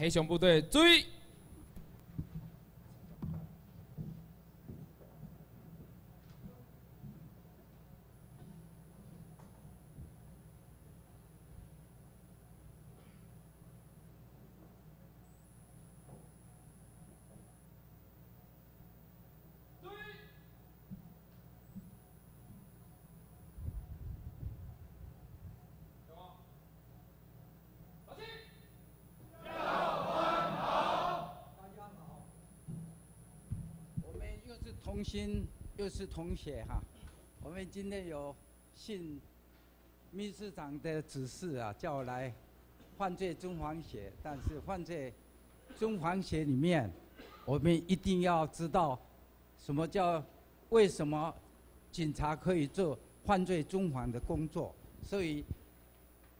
黑熊部队追。同心又是同学哈，我们今天有信秘书长的指示啊，叫我来犯罪中环学。但是犯罪中环学里面，我们一定要知道什么叫为什么警察可以做犯罪中环的工作。所以，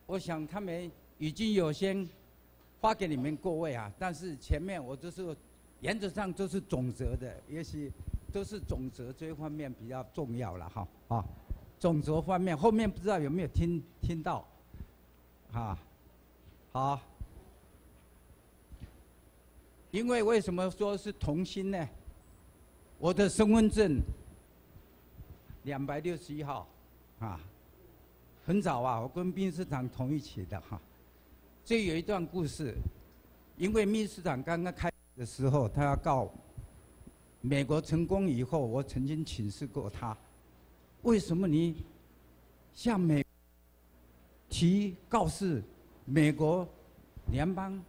我想他们已经有先发给你们各位啊，但是前面我都是原则上都是总则的，也许。都是总则这一方面比较重要了哈啊，总则方面后面不知道有没有听听到，啊，好，因为为什么说是同心呢？我的身份证两百六十一号啊，很早啊，我跟秘书长同一起的哈，这有一段故事，因为秘书长刚刚开的时候，他要告。美国成功以后，我曾经请示过他：为什么你向美提告示美国联邦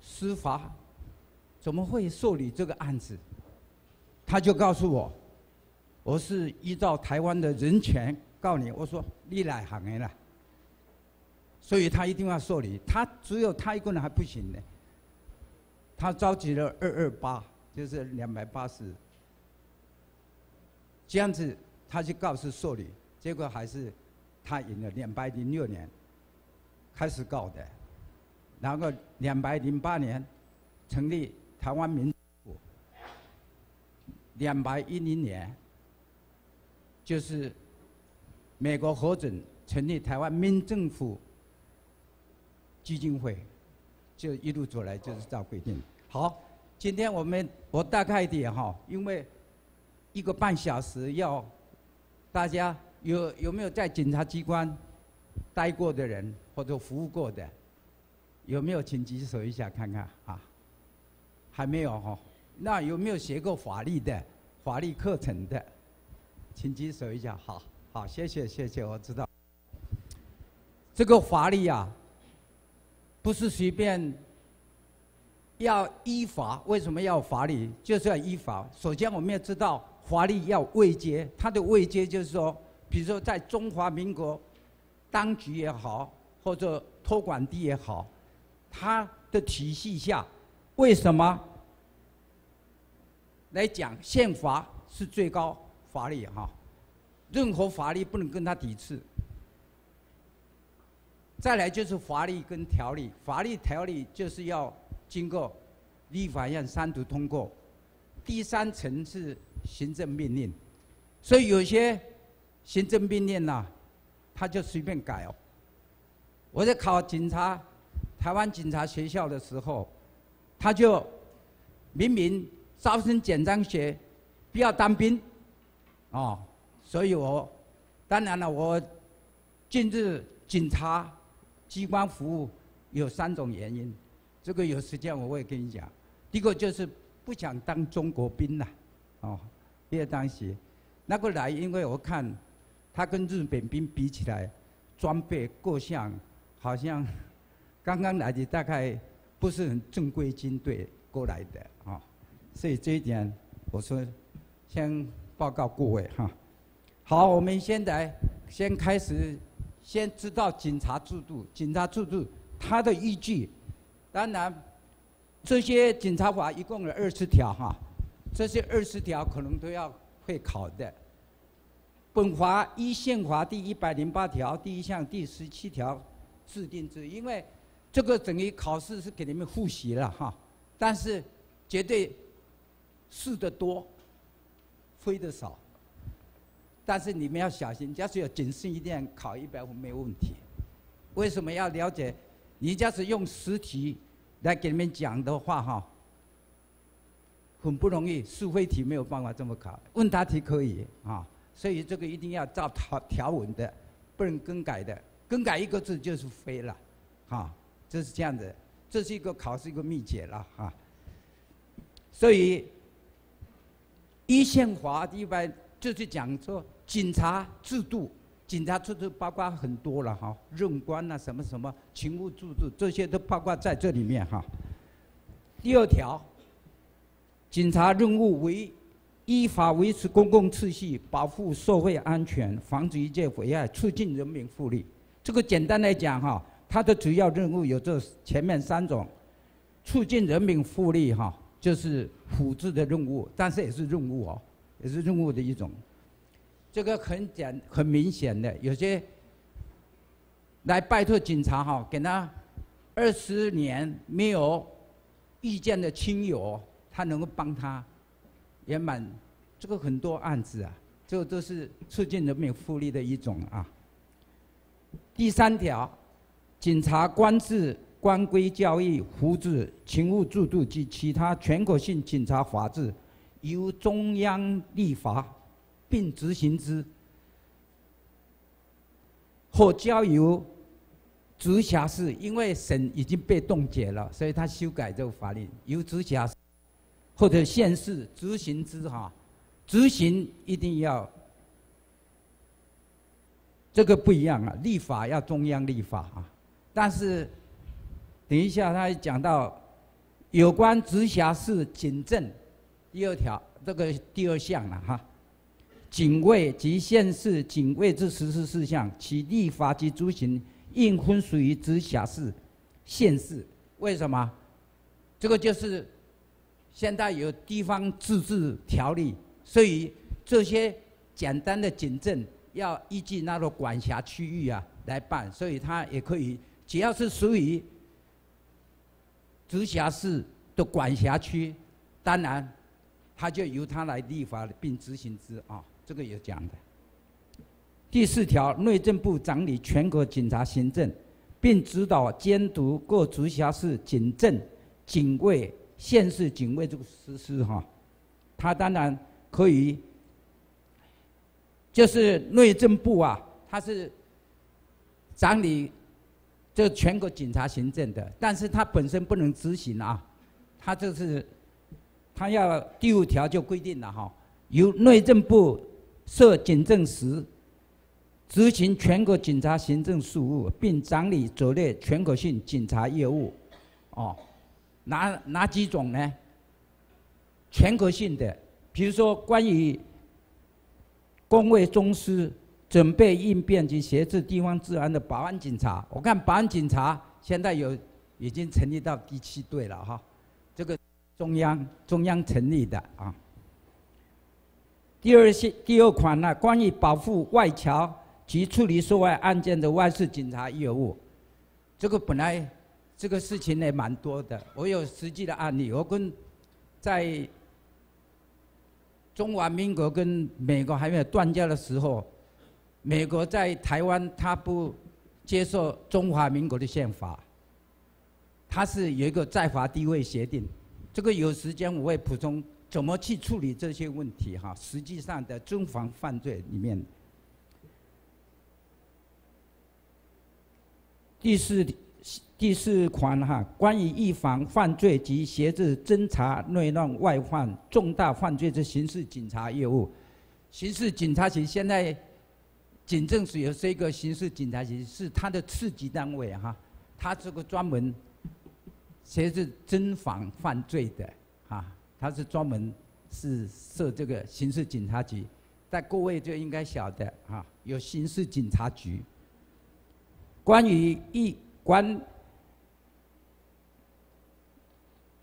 司法怎么会受理这个案子？他就告诉我：我是依照台湾的人权告你。我说你来行的了，所以他一定要受理。他只有他一个人还不行呢，他召集了二二八。就是两百八十，这样子他去告诉受理，结果还是他赢了。两百零六年开始告的，然后两百零八年成立台湾民主，两百一零年就是美国核准成立台湾民政府基金会，就一路走来就是照规定。好。今天我们我大概一点哈，因为一个半小时要大家有有没有在检察机关待过的人或者服务过的，有没有请举手一下看看啊？还没有哈？那有没有学过法律的法律课程的？请举手一下，好好谢谢谢谢，我知道这个法律啊，不是随便。要依法，为什么要法律？就是要依法。首先，我们要知道法律要位阶，它的位阶就是说，比如说在中华民国当局也好，或者托管地也好，它的体系下，为什么来讲宪法是最高法律哈？任何法律不能跟它抵触。再来就是法律跟条例，法律条例就是要。经过立法院三读通过，第三层是行政命令，所以有些行政命令呐，他就随便改哦。我在考警察，台湾警察学校的时候，他就明明招生简章写不要当兵，哦，所以我当然了，我进入警察机关服务有三种原因。这个有时间我会跟你讲。一个就是不想当中国兵了，哦，别当时那个来，因为我看他跟日本兵比起来，装备各项好像刚刚来的大概不是很正规军队过来的啊，所以这一点我说先报告各位哈。好，我们现在先开始，先知道警察制度，警察制度它的依据。当然，这些警察法一共有二十条哈，这些二十条可能都要会考的。本法依宪法第一百零八条第一项第十七条制定之，因为这个等于考试是给你们复习了哈，但是绝对试的多，飞的少。但是你们要小心，假使有谨慎一点，考一百分没问题。为什么要了解？你假使用实题来给你们讲的话哈，很不容易，是非题没有办法这么考，问答题可以啊，所以这个一定要照条条文的，不能更改的，更改一个字就是非了，啊，这是这样子，这是一个考试一个秘诀了啊，所以一宪法一般就是讲说警察制度。警察制度包括很多了哈，任官啊，什么什么勤务制度，这些都包括在这里面哈。第二条，警察任务为依法维持公共秩序，保护社会安全，防止一切危害，促进人民福利。这个简单来讲哈，它的主要任务有这前面三种，促进人民福利哈，就是辅助的任务，但是也是任务哦，也是任务的一种。这个很简很明显的，有些来拜托警察哈，给他二十年没有意见的亲友，他能够帮他圆满。这个很多案子啊，这个都是促进人民福利的一种啊。第三条，警察官制、官规教育、福祉、勤务制度及其他全国性警察法制，由中央立法。并执行之，或交由直辖市，因为省已经被冻结了，所以他修改这个法律，由直辖市或者县市执行之哈。执行一定要这个不一样啊，立法要中央立法啊。但是等一下他讲到有关直辖市警政第二条这个第二项了哈。警卫及县市警卫之实施事项，其立法及执行应分属于直辖市、县市。为什么？这个就是现在有地方自治条例，所以这些简单的警政要依据那个管辖区域啊来办，所以它也可以，只要是属于直辖市的管辖区，当然，它就由它来立法并执行之啊。这个有讲的。第四条，内政部长理全国警察行政，并指导监督各直辖市警政、警卫、县市警卫这个实施哈。他当然可以，就是内政部啊，他是掌理这全国警察行政的，但是他本身不能执行啊。他这是他要第五条就规定了哈，由内政部。设警政司，执行全国警察行政事务，并掌理责列全国性警察业务。哦，哪哪几种呢？全国性的，比如说关于公卫中司、准备应变及协助地方治安的保安警察。我看保安警察现在有已经成立到第七队了哈，这个中央中央成立的啊。第二些第二款呢，关于保护外侨及处理涉外案件的外事警察业务，这个本来这个事情也蛮多的。我有实际的案例，我跟在中华民国跟美国还没有断交的时候，美国在台湾他不接受中华民国的宪法，他是有一个在华地位协定。这个有时间我会补充。怎么去处理这些问题？哈，实际上的中防犯罪里面，第四第四款哈，关于预防犯罪及协助侦查内乱外患重大犯罪之刑事警察业务，刑事警察局现在警政署有这个刑事警察局，是它的次级单位哈，它这个专门协助侦防犯罪的啊。他是专门是设这个刑事警察局，但各位就应该晓得啊，有刑事警察局。关于一关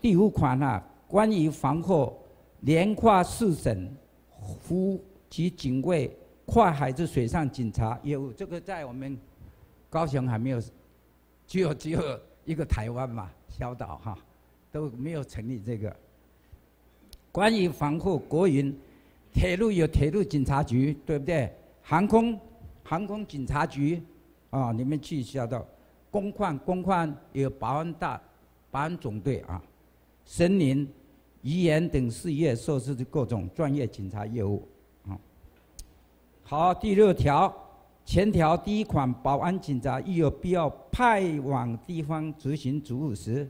第五款啊，关于防护连跨四省服及警卫跨海之水上警察业务，这个在我们高雄还没有，只有只有一个台湾嘛，小岛哈都没有成立这个。关于防护国营铁路有铁路警察局，对不对？航空航空警察局，啊，你们去晓得。公矿公矿有保安大保安总队啊，森林、渔业等事业设施的各种专业警察业务啊。好，第六条，前条第一款，保安警察亦有必要派往地方执行职务时，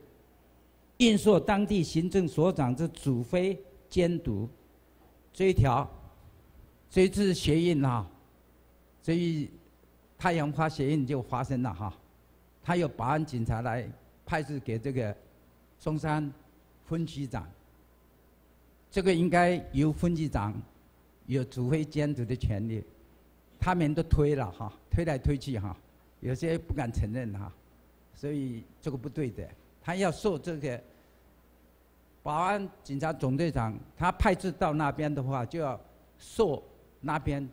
应受当地行政所长之指挥监督。这一条，这次协议啊，所以太阳花协议就发生了哈。他有保安警察来派驻给这个松山分局长，这个应该由分局长有指挥监督的权利，他们都推了哈，推来推去哈，有些不敢承认哈，所以这个不对的，他要受这个保安警察总队长，他派驻到那边的话，就要受那边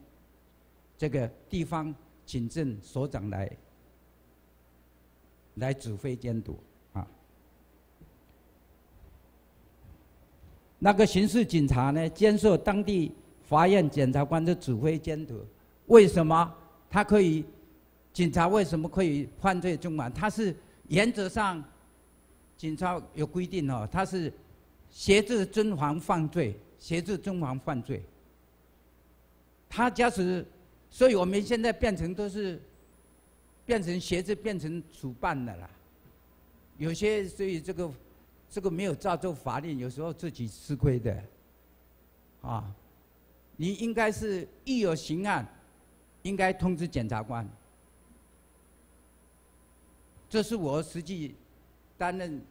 这个地方警政所长来。来指挥监督啊！那个刑事警察呢，接受当地法院检察官的指挥监督。为什么他可以？警察为什么可以犯罪中管？他是原则上，警察有规定哦，他是协助侦防犯罪，协助侦防犯罪。他假使，所以我们现在变成都是。变成协助变成主办的了，有些所以这个这个没有照做法令，有时候自己吃亏的，啊，你应该是一有刑案，应该通知检察官。这是我实际担任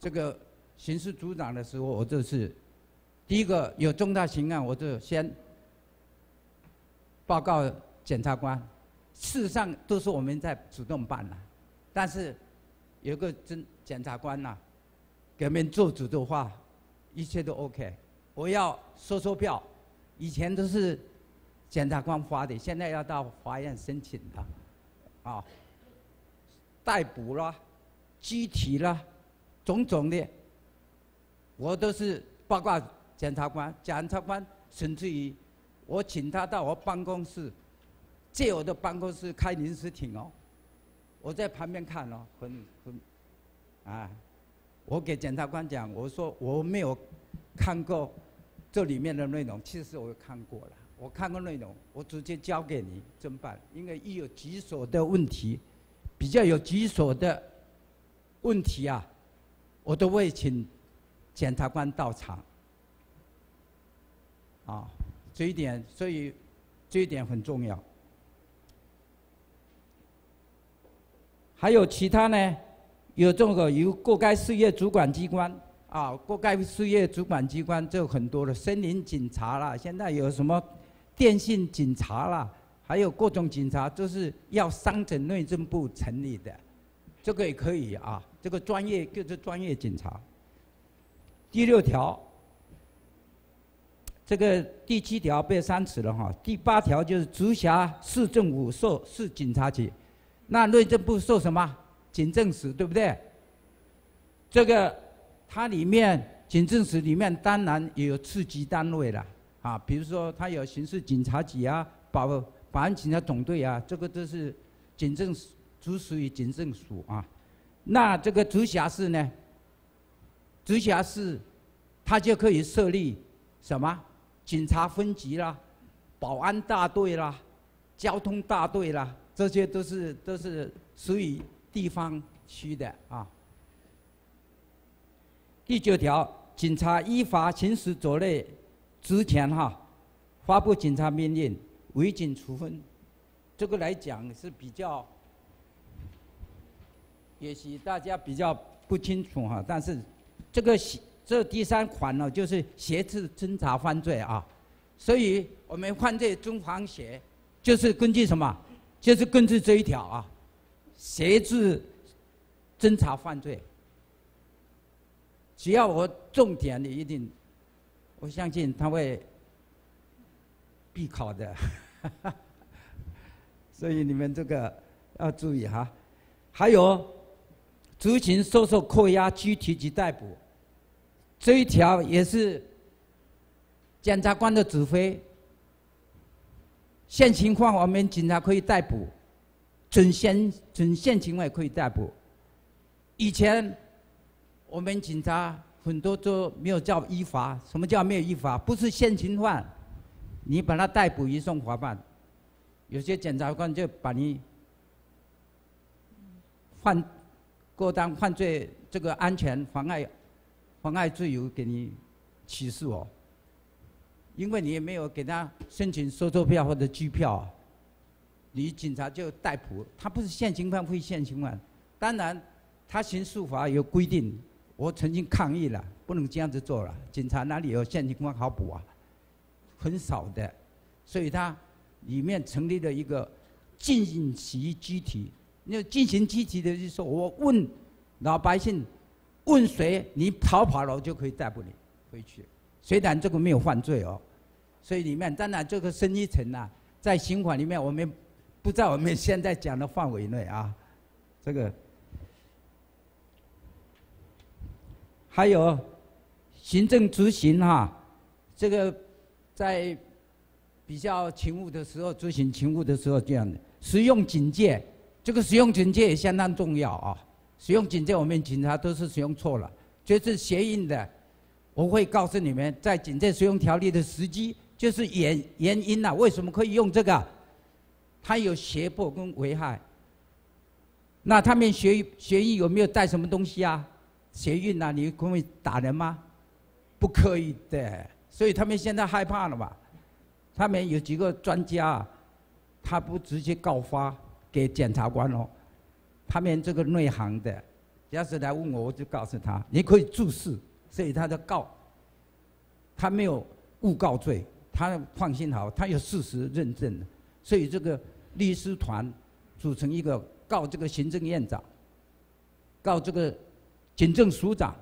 这个刑事组长的时候，我就是第一个有重大刑案，我就先报告检察官。事实上都是我们在主动办的，但是有个侦检察官呐，给我们做主的话，一切都 OK。我要收收票，以前都是检察官发的，现在要到法院申请的，啊，逮捕了、拘提了，种种的，我都是报告检察官，检察官甚至于我请他到我办公室。借我的办公室开临时庭哦，我在旁边看哦，很很，啊，我给检察官讲，我说我没有看过这里面的内容，其实我看过了，我看过内容，我直接交给你怎么办？因为一有棘手的问题，比较有棘手的问题啊，我都会请检察官到场，啊，这一点，所以这一点很重要。还有其他呢？有这个由各该事业主管机关啊，各该事业主管机关就很多的森林警察啦，现在有什么电信警察啦，还有各种警察，都是要商整内政部成立的，这个也可以啊。这个专业就是专业警察。第六条，这个第七条被删除了哈。第八条就是直辖市政府设市警察局。那内政部受什么？警政司对不对？这个它里面警政司里面当然也有次级单位了啊，比如说它有刑事警察局啊、保保安警察总队啊，这个都是警政属属于警政署啊。那这个直辖市呢？直辖市它就可以设立什么警察分局啦、保安大队啦、交通大队啦。这些都是都是属于地方区的啊。第九条，警察依法行使责任之前哈，发布警察命令，违警处分，这个来讲是比较，也许大家比较不清楚哈。但是这个这第三款呢，就是协助侦查犯罪啊。所以我们犯罪中防协就是根据什么？就是根据这一条啊，协助侦查犯罪。只要我重点的一定，我相信他会必考的。所以你们这个要注意哈。还有执行收受扣押、拘提及逮捕，这一条也是检察官的指挥。现情况，我们警察可以逮捕；准现准现情况可以逮捕。以前我们警察很多都没有叫依法。什么叫没有依法？不是现行犯，你把他逮捕移送法办。有些检察官就把你犯过当犯罪，这个安全妨碍妨碍自由给你起诉哦。因为你也没有给他申请收车票或者机票，你警察就逮捕他，不是现行犯会现行犯。当然，他刑诉法有规定，我曾经抗议了，不能这样子做了。警察哪里有现行犯好捕啊？很少的，所以他里面成立了一个进行集体。那进行集体的就是说，我问老百姓，问谁，你逃跑了，就可以逮捕你回去。虽然这个没有犯罪哦。所以里面当然这个深一层呐，在刑法里面我们不在我们现在讲的范围内啊。这个还有行政执行哈，这个在比较勤务的时候执行勤务的时候这样的，使用警戒，这个使用警戒也相当重要啊。使用警戒我们警察都是使用错了，就是谐音的，我会告诉你们在警戒使用条例的时机。就是原原因呐，为什么可以用这个？它有胁迫跟危害。那他们学学艺有没有带什么东西啊？学运呐，你可以打人吗？不可以的。所以他们现在害怕了吧？他们有几个专家，他不直接告发给检察官哦。他们这个内行的，要是来问我，我就告诉他，你可以注释。所以他就告，他没有诬告罪。他放心好，他有事实认证的，所以这个律师团组成一个告这个行政院长，告这个警政署长，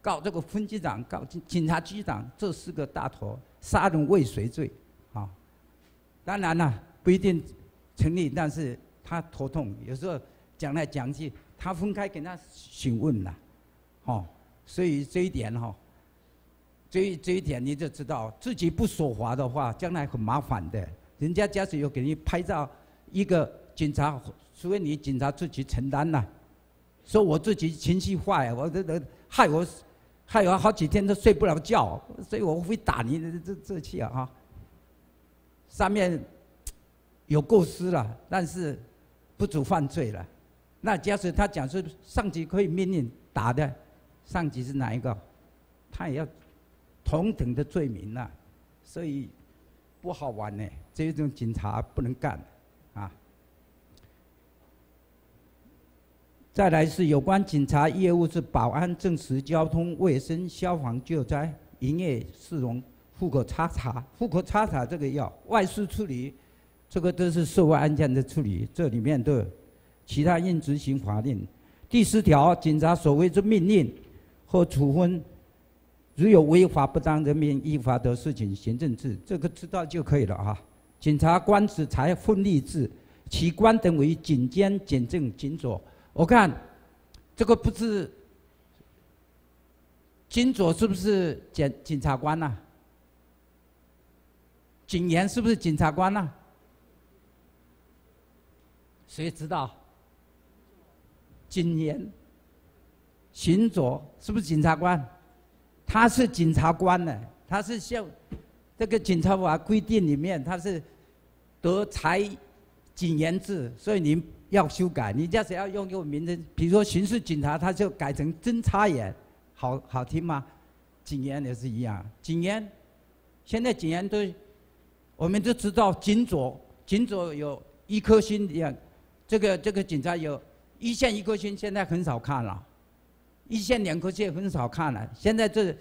告这个分局长，告警警察局长，这四个大头杀人未遂罪，啊，当然了不一定成立，但是他头痛，有时候讲来讲去，他分开跟他询问了，哦，所以这一点哈。这这一点你就知道，自己不说话的话，将来很麻烦的。人家假使有给你拍照，一个警察，除非你警察自己承担呐。说我自己情绪坏，我这这害我，害我好几天都睡不了觉，所以我会打你这这这气啊。上面有过失了，但是不足犯罪了。那假使他讲是上级可以命令打的，上级是哪一个？他也要。同等的罪名呐，所以不好玩呢。这种警察不能干，啊。再来是有关警察业务是保安、证实、交通、卫生、消防、救灾、营业、市容、户口查查、户口查查这个要外事处理，这个都是社会案件的处理，这里面的其他应执行法令。第十条，警察所谓之命令或处分。如有违法不当人民依法得事情行政制，这个知道就可以了哈。检察官职裁分立制，其官等为警监、检政、警佐。我看这个不是警佐是不是检检察官呐？警员是不是检察官呐？谁知道？警员、巡佐是不是检察官？他是检察官呢，他是像这个警察法规定里面，他是得裁警员制，所以您要修改。你假使要用用名字，比如说刑事警察，他就改成侦查员，好好听吗？警员也是一样，警员现在警员都我们都知道，警佐警佐有一颗星一样，这个这个警察有一线一颗星，现在很少看了。一线两颗星很少看了，现在这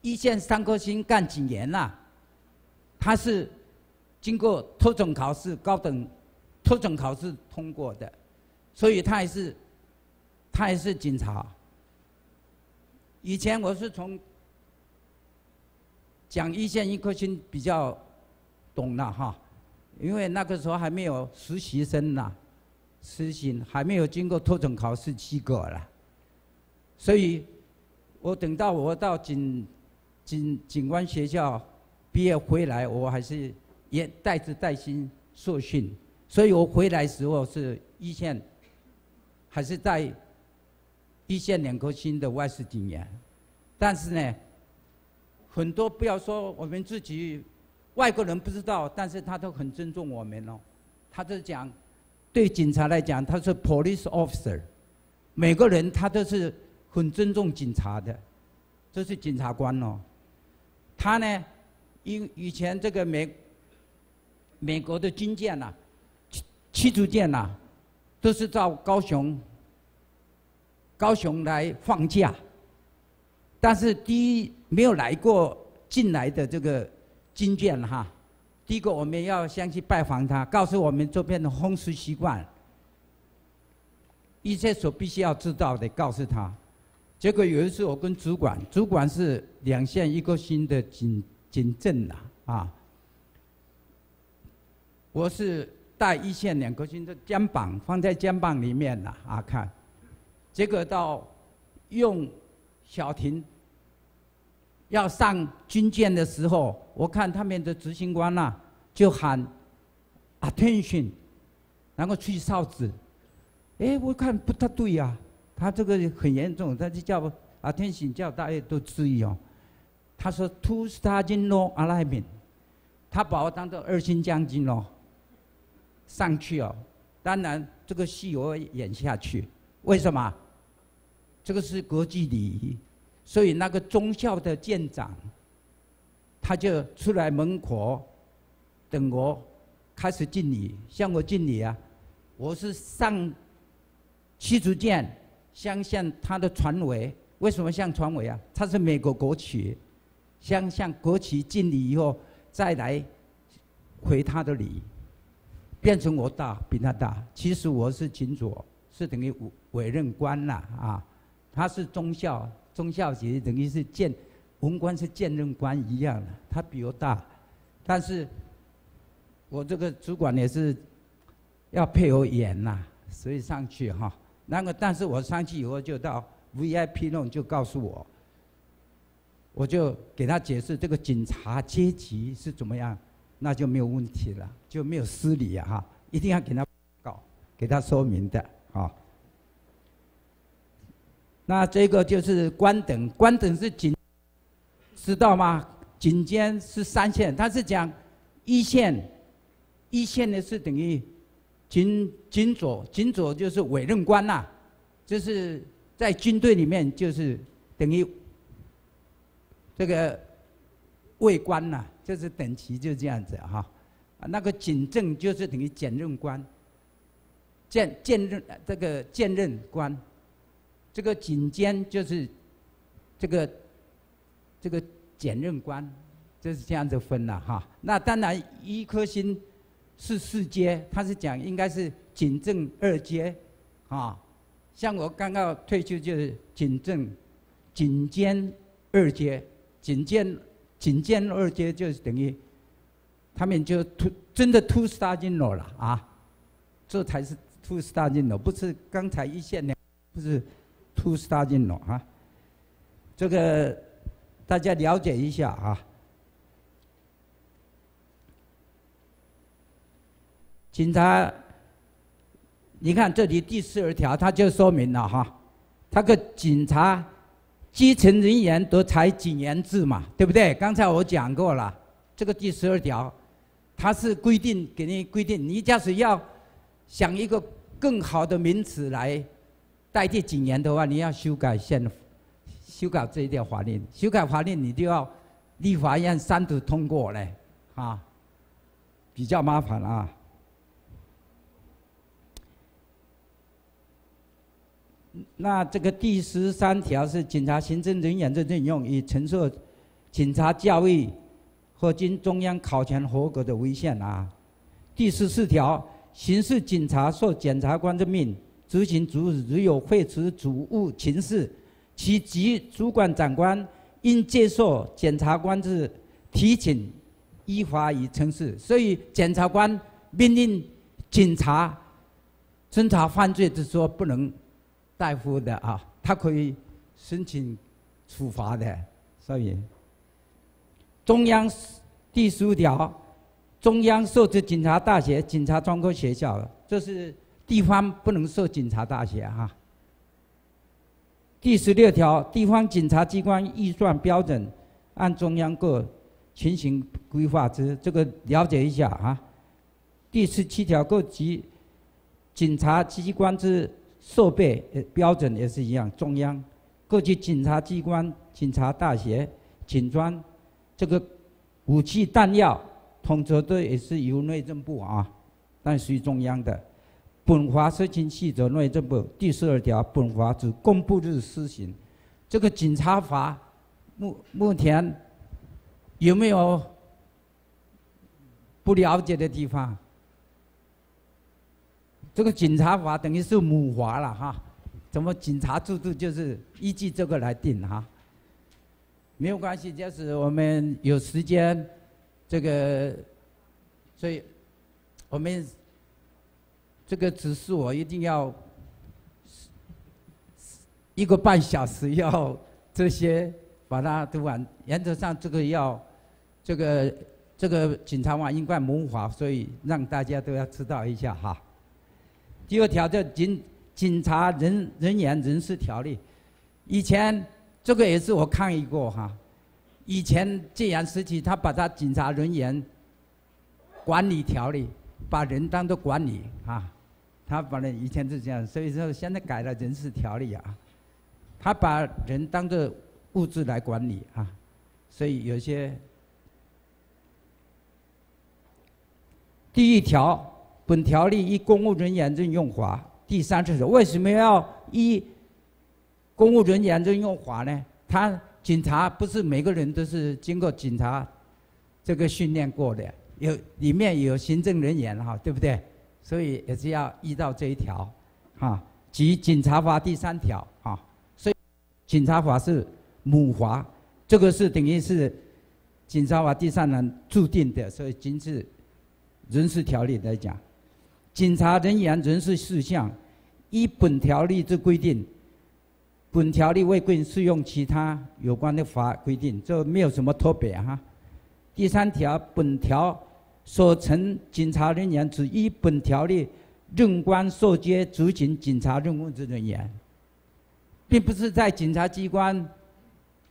一线三颗星干几年了？他是经过特种考试、高等特种考试通过的，所以他还是他还是警察。以前我是从讲一线一颗星比较懂了哈，因为那个时候还没有实习生呢，实习还没有经过特种考试及格了。所以，我等到我到警警警官学校毕业回来，我还是也带着带薪受训。所以我回来时候是一线，还是在一线两颗星的外事警员，但是呢，很多不要说我们自己外国人不知道，但是他都很尊重我们哦。他就讲，对警察来讲，他是 police officer，每个人他都是很尊重警察的，这是检察官哦。他呢，以以前这个美美国的军舰呐，驱驱逐舰呐，都是到高雄。高雄来放假，但是第一没有来过进来的这个军舰哈。第一个我们要先去拜访他，告诉我们这边的风俗习惯，一切所必须要知道的告诉他。结果有一次我跟主管，主管是两线一个新的警警政呐啊，我是带一线两颗星的肩膀放在肩膀里面呐啊看。结果到用小艇要上军舰的时候，我看他们的执行官呐就喊 attention，然后吹哨子。哎，我看不太对呀，他这个很严重，他就叫 attention，叫大家都注意哦。他说 two star general alignment，他把我当做二星将军哦，上去哦。当然这个戏我演下去，为什么？这个是国际礼仪，所以那个中校的舰长，他就出来门口等我开始敬礼，向我敬礼啊！我是上驱逐舰，向向他的船尾，为什么向船尾啊？他是美国国旗，向向国旗敬礼以后，再来回他的礼，变成我大比他大。其实我是警佐，是等于委任官了啊。他是中校，中校级等于是见文官是见任官一样的，他比我大，但是我这个主管也是要配合演呐，所以上去哈。那个，但是我上去以后就到 VIP 弄就告诉我，我就给他解释这个警察阶级是怎么样，那就没有问题了，就没有失礼啊哈，一定要给他搞，给他说明的啊。那这个就是官等，官等是警，知道吗？警监是三线，他是讲一线，一线呢是等于警警佐，警佐就是委任官呐，就是在军队里面就是等于这个尉官呐，就是等级就这样子哈。啊那个警政就是等于检任官，检检任这个检任官。这个警监就是这个这个检任官，就是这样子分了哈。那当然一颗星是四阶，他是讲应该是警政二阶啊。像我刚刚退休就是警政警监二阶，警监警监二阶就是等于他们就突真的 two start in 了啊，这才是 two star general，不是刚才一线的，不是。Two star general 啊，这个大家了解一下啊。警察，你看这里第十二条，他就说明了哈，他个警察基层人员都采几年制嘛，对不对？刚才我讲过了，这个第十二条，它是规定给你规定，你假使要想一个更好的名词来。代替几年的话，你要修改宪法，修改这一条法令，修改法令你就要立法院三读通过嘞，啊，比较麻烦啊。那这个第十三条是警察行政人员的任用与承受警察教育和经中央考前合格的为限啊。第十四条，刑事警察受检察官的命。执行主如有废除主务情事，其及主管长官应接受检察官之提请，依法以惩事。所以检察官命令警察侦查犯罪之说不能代付的啊，他可以申请处罚的。所以中央第十五条，中央设置警察大学、警察专科学校，这是。地方不能设警察大学哈，第十六条，地方警察机关预算标准按中央各情形规划之，这个了解一下啊。第十七条，各级警察机关之设备标准也是一样，中央各级警察机关、警察大学、警专，这个武器弹药统筹的也是由内政部啊，但属于中央的。本法实行细则，内政部第十二条，本法自公布日施行。这个警察法目目前有没有不了解的地方？这个警察法等于是母法了哈，怎么警察制度就是依据这个来定哈？没有关系，就是我们有时间，这个，所以我们。这个指示我一定要一个半小时，要这些把它读完。原则上，这个要这个这个警察网应该模法，所以让大家都要知道一下哈。第二条叫警警察人人员人事条例，以前这个也是我抗议过哈。以前戒严时期，他把他警察人员管理条例，把人当做管理啊。他本来以前是这样，所以说现在改了人事条例啊，他把人当做物质来管理啊，所以有些第一条，本条例依公务人员任用法第三十条，为什么要依公务人员任用法呢？他警察不是每个人都是经过警察这个训练过的，有里面有行政人员哈，对不对？所以也是要依照这一条，哈，即警察法第三条，哈，所以警察法是母法，这个是等于是警察法第三栏注定的，所以仅是人事条例来讲，警察人员人事事项依本条例之规定，本条例未规定适用其他有关的法规定，这没有什么特别哈。第三条，本条。所成警察人员，只依本条例任官受接执行警察任务之人员，并不是在警察机关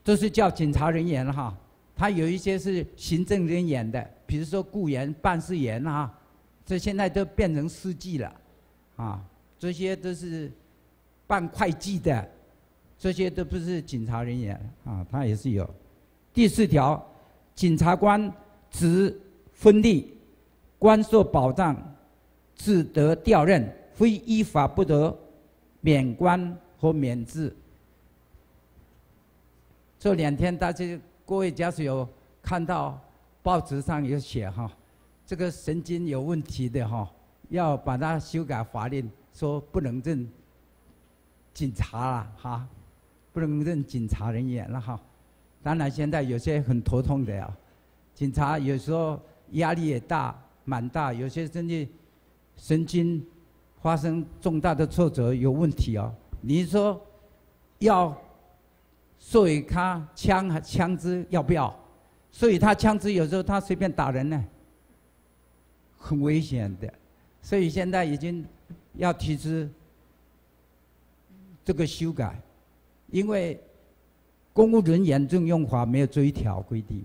都是叫警察人员哈。他有一些是行政人员的，比如说雇员、办事员啊，这现在都变成司机了，啊，这些都是办会计的，这些都不是警察人员啊，他也是有。第四条，检察官职。分立，官受保障，只得调任，非依法不得免官和免职。这两天大家各位家属有看到报纸上有写哈，这个神经有问题的哈，要把它修改法令，说不能认警察了哈，不能认警察人员了哈。当然现在有些很头痛的呀，警察有时候。压力也大，蛮大，有些甚至神经发生重大的挫折，有问题哦。你说要授予他枪和枪支要不要？所以他枪支有时候他随便打人呢，很危险的。所以现在已经要提出这个修改，因为公务人员任用法没有这一条规定，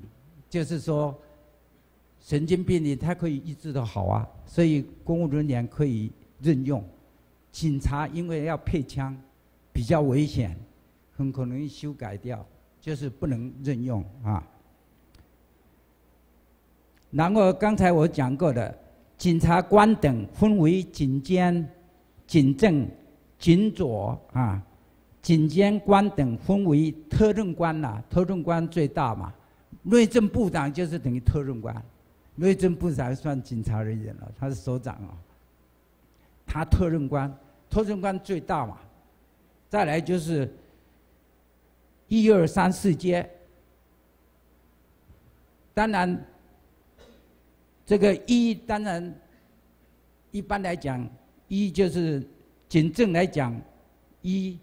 就是说。神经病的他可以医治的好啊，所以公务人员可以任用。警察因为要配枪，比较危险，很可能修改掉，就是不能任用啊。然后刚才我讲过的，检察官等分为警监、警政、警佐啊。警监官等分为特任官呐，特任官最大嘛。内政部长就是等于特任官。内政部长算警察人员了，他是首长啊。他特任官，特任官最大嘛。再来就是一二三四阶。当然，这个一当然一般来讲，一就是警政来讲，一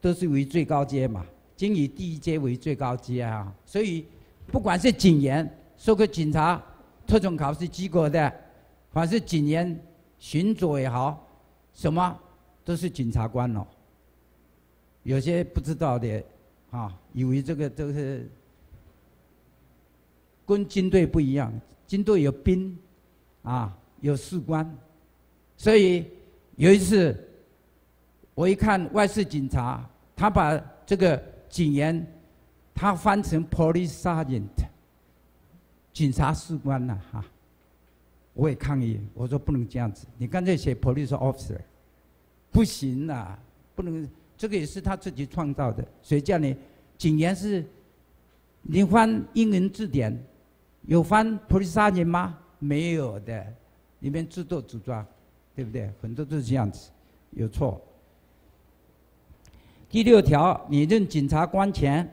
都是为最高阶嘛，经以第一阶为最高阶啊。所以不管是警员，说个警察。特种考试机构的，凡是警员、巡佐也好，什么都是检察官哦。有些不知道的啊，以为这个都是跟军队不一样，军队有兵啊，有士官，所以有一次我一看外事警察，他把这个警员他翻成 police sergeant，警察士官了哈。我也抗议，我说不能这样子，你干脆写 police officer，不行啊，不能，这个也是他自己创造的。谁叫你警员是？你翻英文字典，有翻 police sergeant 吗？没有的，里面自作主张，对不对？很多都是这样子，有错。第六条，你任检察官前。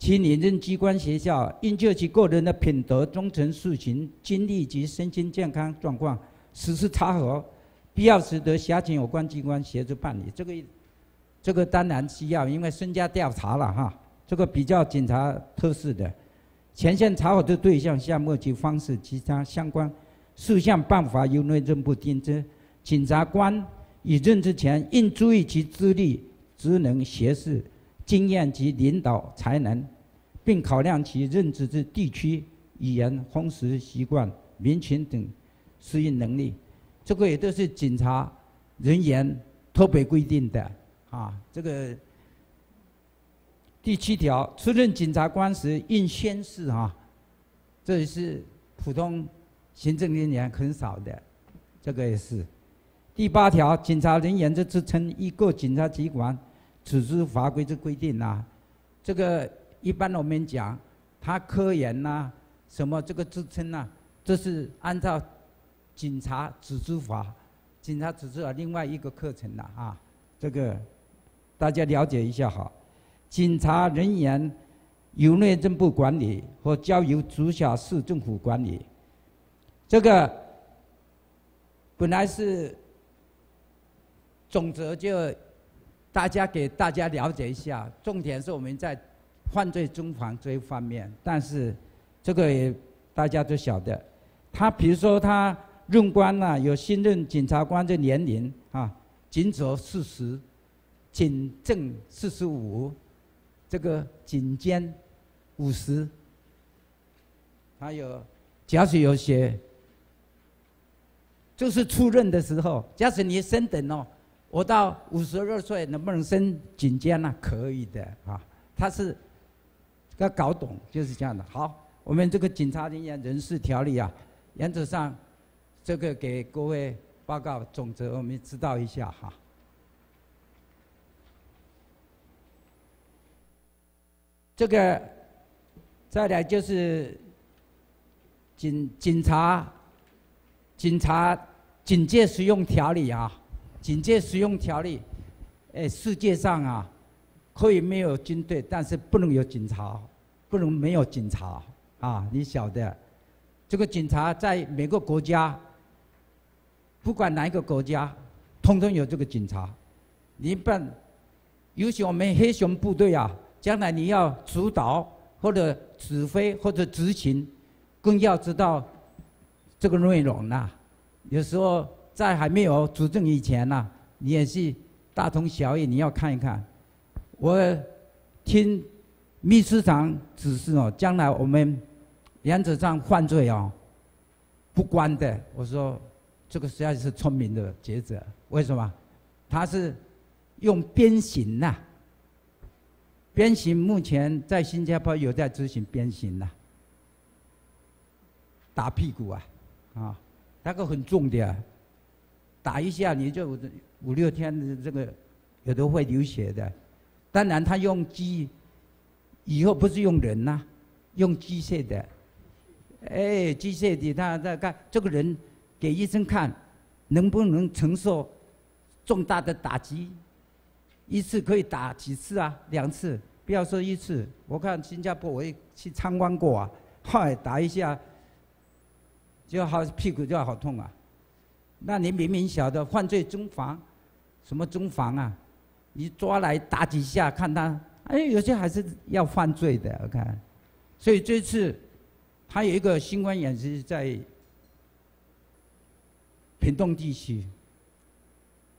其拟任机关学校应就其个人的品德、忠诚、素行、经历及身心健康状况实施查核，必要时得辖请有关机关协助办理。这个，这个当然需要，因为身家调查了哈。这个比较警察特色的，前线查核的对象、项目及方式，其他相关事项办法由内政部定之。检察官以任之前，应注意其资历、职能、学识。经验及领导才能，并考量其任职之地区、语言、风俗习惯、民情等适应能力，这个也都是警察人员特别规定的啊。这个第七条，出任检察官时应宣誓啊，这也是普通行政人员很少的，这个也是。第八条，检察人员的职称一个检察机关。此之法规之规定呐，这个一般我们讲，他科研呐，什么这个职称呐，这是按照警察执执法，警察执执法另外一个课程了啊，这个大家了解一下好。警察人员由内政部管理或交由直辖市政府管理，这个本来是总则就。大家给大家了解一下，重点是我们在犯罪中防这一方面。但是这个也大家都晓得，他比如说他任官呐，有新任检察官的年龄啊，警者四十，警正四十五，这个警监五十，还有假使有些就是出任的时候，假使你升等哦。我到五十二岁能不能升警监呢？可以的啊，他是要搞懂，就是这样的。好，我们这个警察人员人事条例啊，原则上这个给各位报告总则，我们知道一下哈。这个再来就是警警察警察警戒使用条例啊。警戒使用条例，哎，世界上啊，可以没有军队，但是不能有警察，不能没有警察啊！你晓得，这个警察在每个国家，不管哪一个国家，通通有这个警察。你办，尤其我们黑熊部队啊，将来你要主导或者指挥或者执行，更要知道这个内容呐。有时候。在还没有主政以前呢，你也是大同小异。你要看一看，我听秘书长指示哦，将来我们原则上犯罪哦，不关的。我说这个实在是聪明的抉择。为什么？他是用鞭刑呐，鞭刑目前在新加坡有在执行鞭刑呐，打屁股啊，啊，那个很重的。打一下你就五六天的这个，有的会流血的。当然他用机，以后不是用人呐，用机械的。哎，机械的他在看这个人，给医生看，能不能承受重大的打击？一次可以打几次啊？两次，不要说一次。我看新加坡我也去参观过啊，嗨，打一下，就好屁股就好痛啊。那你明明晓得犯罪中防，什么中防啊？你抓来打几下，看他，哎，有些还是要犯罪的。我看，所以这次他有一个新冠演习在屏东地区，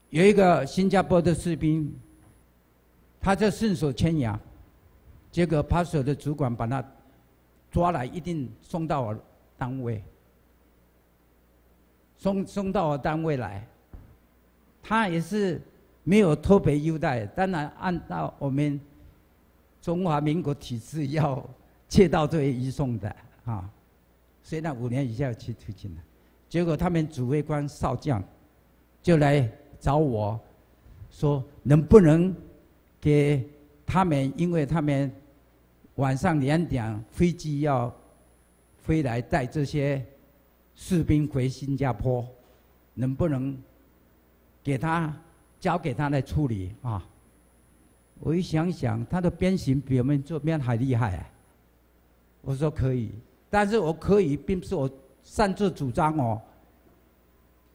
有一个新加坡的士兵他就顺手牵羊，结果派出所的主管把他抓来，一定送到我单位，送送到我单位来。他也是没有特别优待，当然按照我们中华民国体制要窃盗罪移送的啊，所以那五年以下去推进了。结果他们指挥官少将就来找我说，能不能给他们，因为他们晚上两点飞机要飞来带这些士兵回新加坡，能不能？给他交给他来处理啊！我一想想，他的鞭刑比我们这边还厉害。我说可以，但是我可以，并不是我擅自主张哦。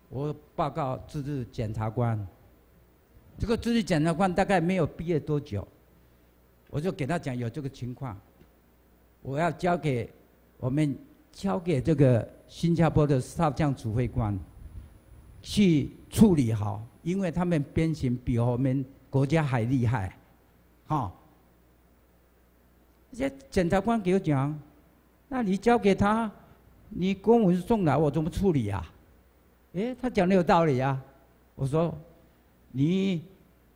我报告自治检察官，这个自治检察官大概没有毕业多久，我就给他讲有这个情况，我要交给我们交给这个新加坡的少将指挥官。去处理好，因为他们鞭刑比我们国家还厉害，哈。这些检察官给我讲，那你交给他，你公文送来，我怎么处理呀？哎，他讲的有道理啊。我说，你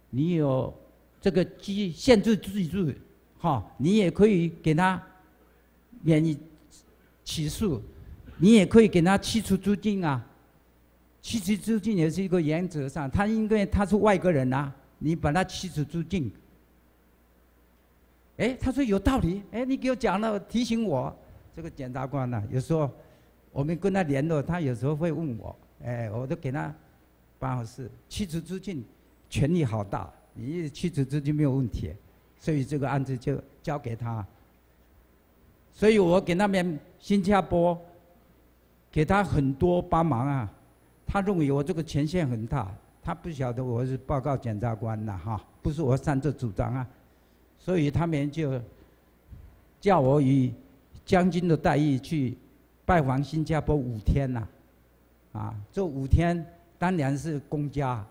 你有这个机限制自治，哈，你也可以给他免起诉，你也可以给他去除租金啊。驱除出境也是一个原则上，他因为他是外国人呐，你把他驱除出境。哎，他说有道理，哎，你给我讲了，提醒我，这个检察官呢，有时候我们跟他联络，他有时候会问我，哎，我都给他办好事，驱除出境权力好大，你驱除出境没有问题，所以这个案子就交给他。所以我给那边新加坡，给他很多帮忙啊。他认为我这个权限很大，他不晓得我是报告检察官呐，哈，不是我擅自主张啊，所以他们就叫我以将军的待遇去拜访新加坡五天呐，啊，这五天当然是公家，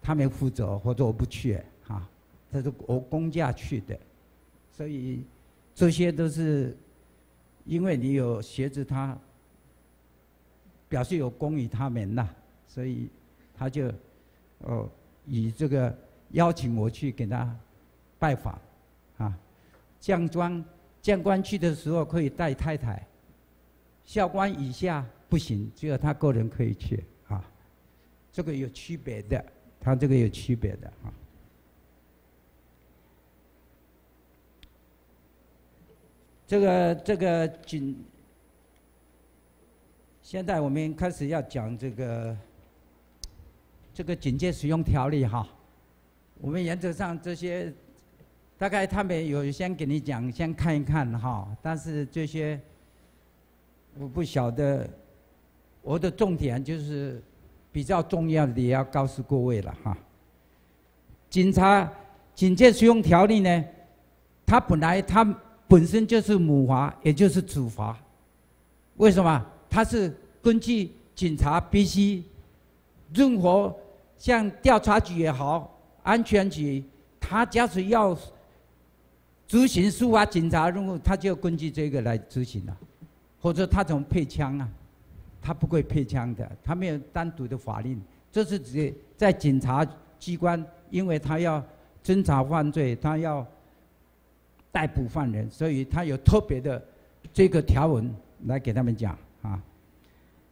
他们负责或者我不去，哈，这是我公家去的，所以这些都是因为你有协助他。表示有功于他们呐，所以他就哦以这个邀请我去给他拜访啊。将官将官去的时候可以带太太，校官以下不行，只有他个人可以去啊。这个有区别的，他这个有区别的啊。这个这个警。现在我们开始要讲这个这个警戒使用条例哈。我们原则上这些大概他们有先给你讲，先看一看哈。但是这些我不晓得，我的重点就是比较重要的也要告诉各位了哈。警察警戒使用条例呢，它本来它本身就是母罚，也就是主罚。为什么？他是根据警察必须，任何像调查局也好，安全局，他假使要执行司法警察任务，他就根据这个来执行了。或者他怎么配枪啊？他不会配枪的，他没有单独的法令。这是指在警察机关，因为他要侦查犯罪，他要逮捕犯人，所以他有特别的这个条文来给他们讲。啊，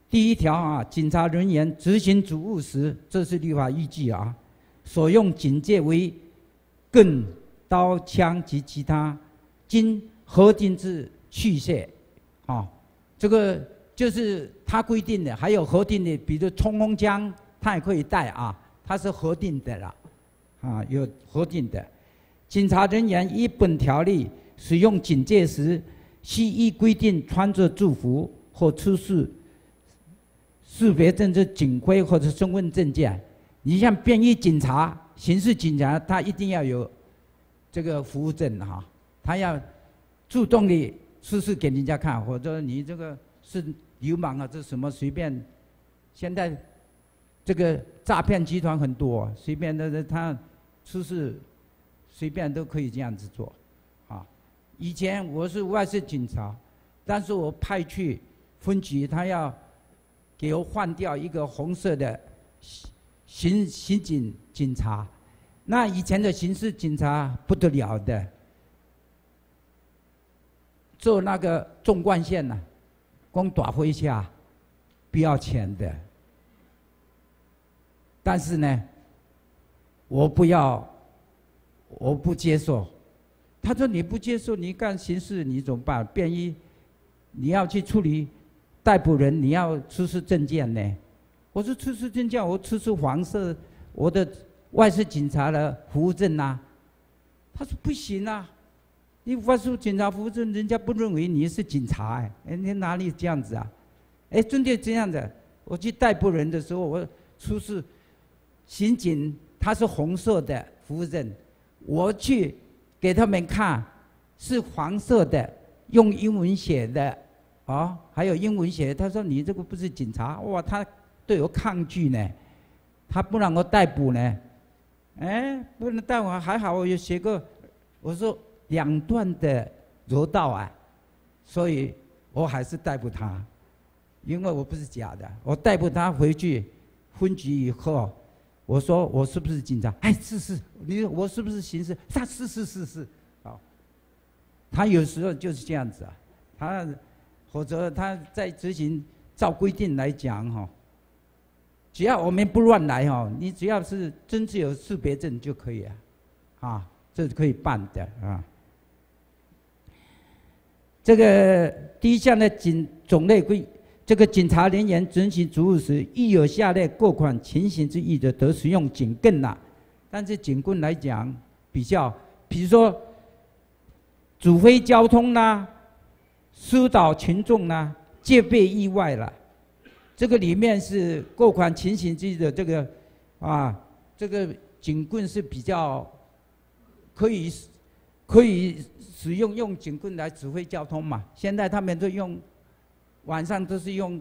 第一条啊，警察人员执行职务时，这是立法依据啊，所用警戒为棍、刀、枪及其他经核定之器械，啊，这个就是他规定的，还有核定的，比如冲锋枪，他也可以带啊，它是核定的了，啊，有核定的。警察人员依本条例使用警戒时，需依规定穿着制服。或出示识别证之警徽或者身份证件，你像便衣警察、刑事警察，他一定要有这个服务证哈，他要主动的出示给人家看，或者你这个是流氓啊，这什么随便，现在这个诈骗集团很多，随便的他出示随便都可以这样子做，啊，以前我是外事警察，但是我派去分局，他要给我换掉一个红色的刑刑警警察，那以前的刑事警察不得了的，做那个纵贯线呐，光打回下不要钱的，但是呢，我不要。我不接受，他说你不接受，你干刑事你怎么办？便衣，你要去处理逮捕人，你要出示证件呢。我说出示证件，我出示黄色我的外事警察的服务证呐。他说不行啊，你外事警察服务证，人家不认为你是警察哎，哎你哪里这样子啊？哎，真的这样的，我去逮捕人的时候，我出示刑警，他是红色的服务证。我去给他们看，是黄色的，用英文写的，啊，还有英文写。他说：“你这个不是警察，哇！”他对我抗拒呢，他不让我逮捕呢，哎，不能逮我，还好我有写过，我说两段的柔道啊，所以我还是逮捕他，因为我不是假的，我逮捕他回去分局以后。我说我是不是警察？哎，是是，你我是不是刑事？他是是是是，好。他有时候就是这样子啊，他否则他在执行照规定来讲哈，只要我们不乱来哈，你只要是真是有识别证就可以啊，啊，这是可以办的啊。这个第一项的警种类规。这个警察人员执行职务时，亦有下列各款情形之一的，得使用警棍呐。但是警棍来讲，比较，比如说，指挥交通啦，疏导群众呢，戒备意外了，这个里面是各款情形之一的这个，啊，这个警棍是比较可以可以使用用警棍来指挥交通嘛。现在他们都用。晚上都是用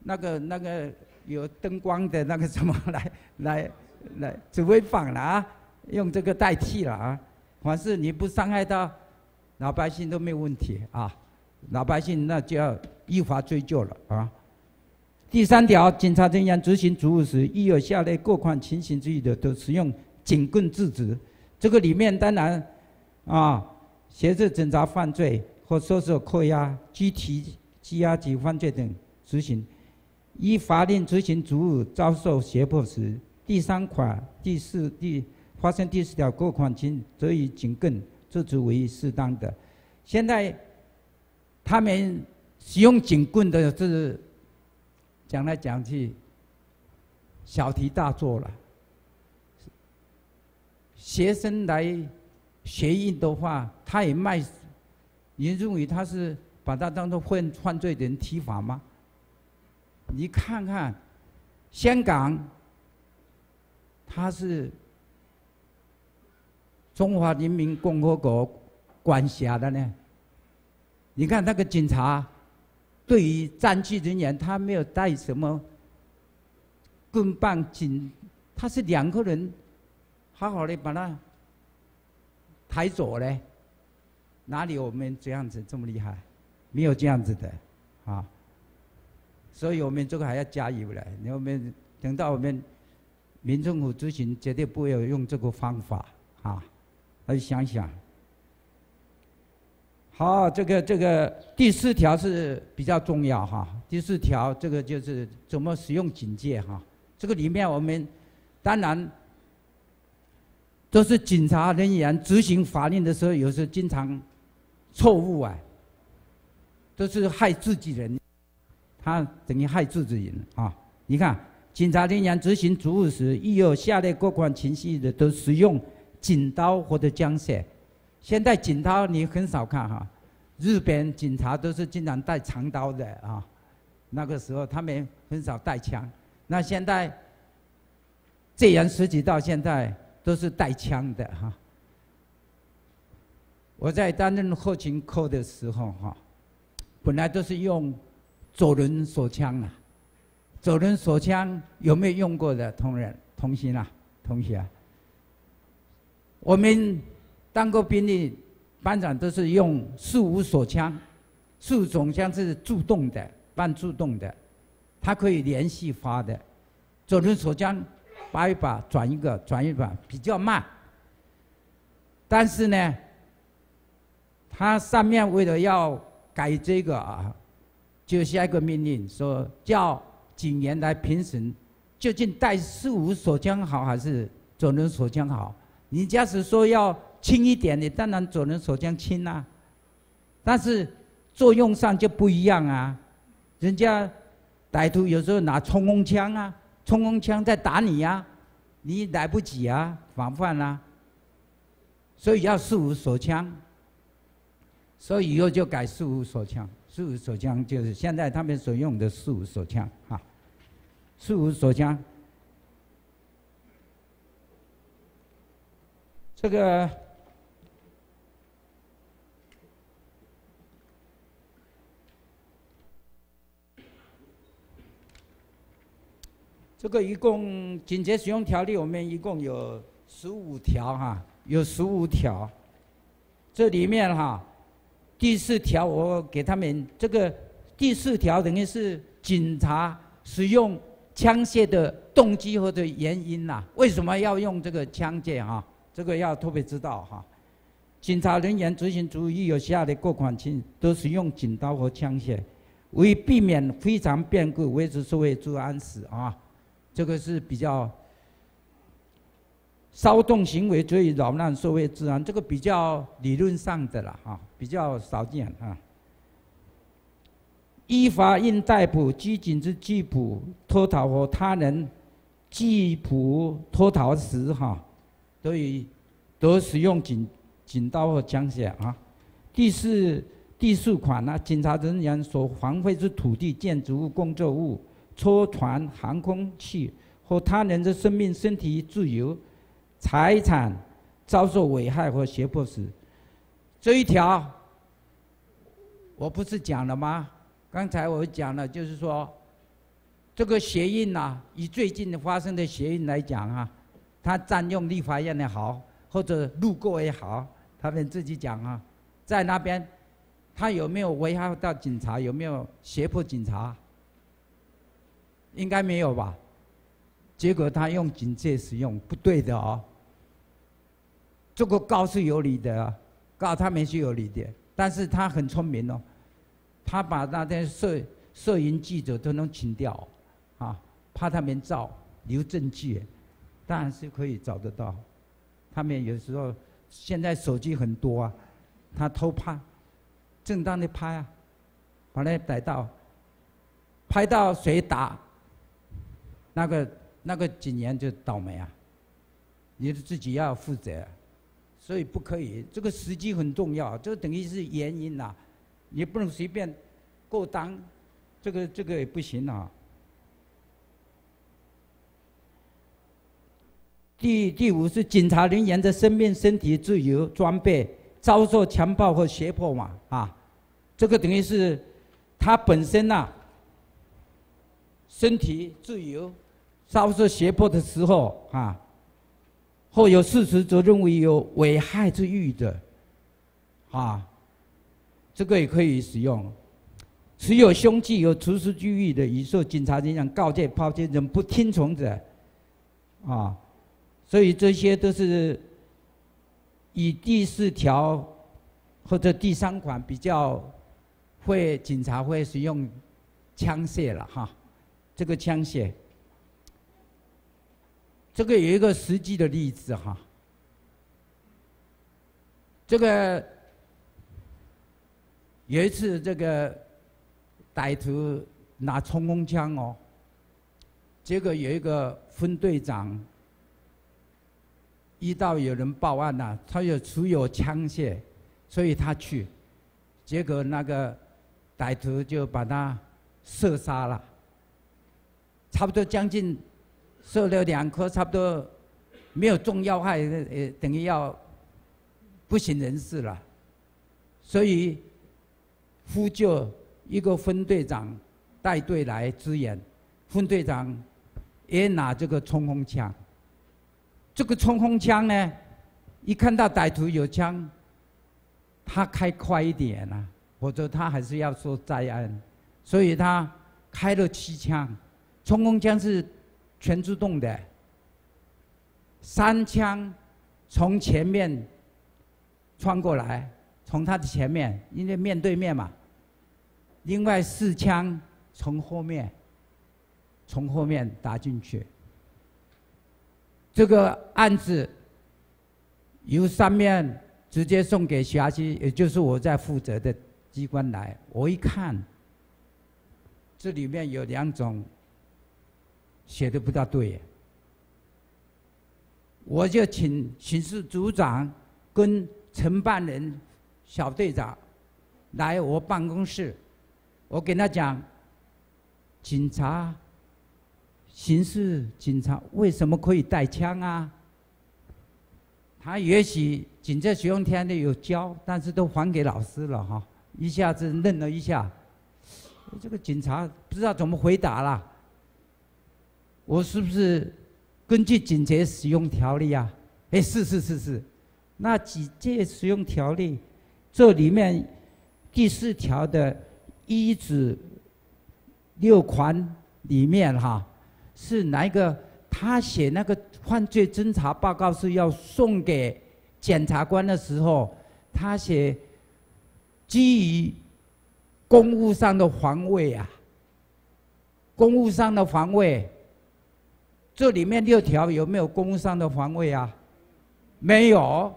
那个那个有灯光的那个什么来 来来指挥棒了啊，用这个代替了啊。凡是你不伤害到老百姓都没有问题啊，老百姓那就要依法追究了啊。第三条，警察人员执行职务时，亦有下列各款情形之一的，都使用警棍制止。这个里面当然啊，协助侦查犯罪或收受扣押、拘提。羁押及犯罪等执行，依法令执行职务遭受胁迫时，第三款、第四、第发生第四条各款情，则以警棍制止为适当的。现在他们使用警棍的，是讲来讲去小题大做了。学生来学艺的话，他也卖，你认为他是？把他当做犯犯罪的人提法吗？你看看，香港，他是中华人民共和国管辖的呢。你看那个警察，对于战区人员，他没有带什么棍棒警，他是两个人好好的把他抬走嘞。哪里我们这样子这么厉害？没有这样子的，啊，所以我们这个还要加油了。我们等到我们民政府执行，绝对不会有用这个方法，啊，来想想。好，这个这个第四条是比较重要哈。第四条这个就是怎么使用警戒哈。这个里面我们当然都是警察人员执行法令的时候，有时候经常错误啊。都是害自己人，他等于害自己人啊！你看，警察人员执行职务时，亦有下列各款情形的，都使用警刀或者枪械。现在警刀你很少看哈，日本警察都是经常带长刀的啊。那个时候他们很少带枪，那现在这样十几到现在都是带枪的哈。我在担任后勤科的时候哈。本来都是用左轮手枪啊，左轮手枪有没有用过的同仁同行啊同学？我们当过兵的班长都是用四五手枪，四五手枪是自动的，半自动的，它可以连续发的。左轮手枪拔一把转一个，转一把比较慢。但是呢，他上面为了要改这个啊，就下一个命令说叫警员来评审，究竟带四五手枪好还是左轮手枪好？你假使说要轻一点的，当然左轮手枪轻啊，但是作用上就不一样啊。人家歹徒有时候拿冲锋枪啊，冲锋枪在打你呀，你来不及啊，防范啊。所以要四五手枪，所以以后就改四五手枪。四五手枪就是现在他们所用的四五手枪啊，四五手枪。这个这个一共警戒使用条例，我们一共有十五条哈。有十五条，这里面哈，第四条我给他们这个第四条等于是警察使用枪械的动机或者原因呐？为什么要用这个枪械啊？这个要特别知道哈。警察人员执行主义有下的各款情都使用警刀和枪械，为避免非常变故，维持社会治安时啊，这个是比较。骚动行为足以扰乱社会治安，这个比较理论上的了哈，比较少见啊。依法应逮捕拘禁之拘捕脱逃和他人拘捕脱逃时哈，都以都使用警警刀和枪械啊。第四第四款呢，警察人员所荒废之土地、建筑物、工作物、车船、航空器和他人的生命、身体自由。财产遭受危害或胁迫时，这一条我不是讲了吗？刚才我讲了，就是说，这个协印呐，以最近发生的协印来讲啊，他占用立法院也好，或者路过也好，他们自己讲啊，在那边，他有没有危害到警察？有没有胁迫警察？应该没有吧？结果他用警戒使用，不对的哦。这个告是有理的，告他们是有理的，但是他很聪明哦，他把那些摄摄影记者都能请掉，啊，怕他们照留证据，当然是可以找得到。他们有时候现在手机很多啊，他偷拍，正当的拍啊，把那逮到，拍到谁打，那个那个警员就倒霉啊，你自己要负责。所以不可以，这个时机很重要，这等于是原因呐，你不能随便过当，这个这个也不行啊。第第五是警察人员的生命、身体、自由、装备遭受强暴或胁迫嘛啊，这个等于是他本身呐，身体自由遭受胁迫的时候啊。或有事实则认为有危害之欲的，啊，这个也可以使用。持有凶器有除事之欲的，以受警察警长告诫、抛弃人不听从者，啊，所以这些都是以第四条或者第三款比较会警察会使用枪械了哈，这个枪械。这个有一个实际的例子哈，这个有一次这个歹徒拿冲锋枪哦，结果有一个分队长遇到有人报案呐，他有持有枪械，所以他去，结果那个歹徒就把他射杀了，差不多将近。射了两颗，差不多没有中要害，呃，等于要不省人事了。所以呼救一个分队长带队来支援，分队长也拿这个冲锋枪。这个冲锋枪呢，一看到歹徒有枪，他开快一点啊，否则他还是要说在案，所以他开了七枪，冲锋枪是全自动的，三枪从前面穿过来，从他的前面，因为面对面嘛，另外四枪从后面，从后面打进去。这个案子。由上面直接送给辖区，也就是我在负责的机关来。我一看，这里面有两种写的不大对，我就请刑事组长跟承办人小队长来我办公室，我跟他讲，警察、刑事警察为什么可以带枪啊？他也许警察使用天的有教，但是都还给老师了哈。一下子愣了一下，这个警察不知道怎么回答了。我是不是根据警戒使用条例啊？哎，是是是是。那警戒使用条例这里面第四条的一至六款里面哈，是哪一个？他写那个犯罪侦查报告是要送给检察官的时候，他写基于公务上的防卫啊，公务上的防卫，这里面六条有没有公务上的防卫啊？没有，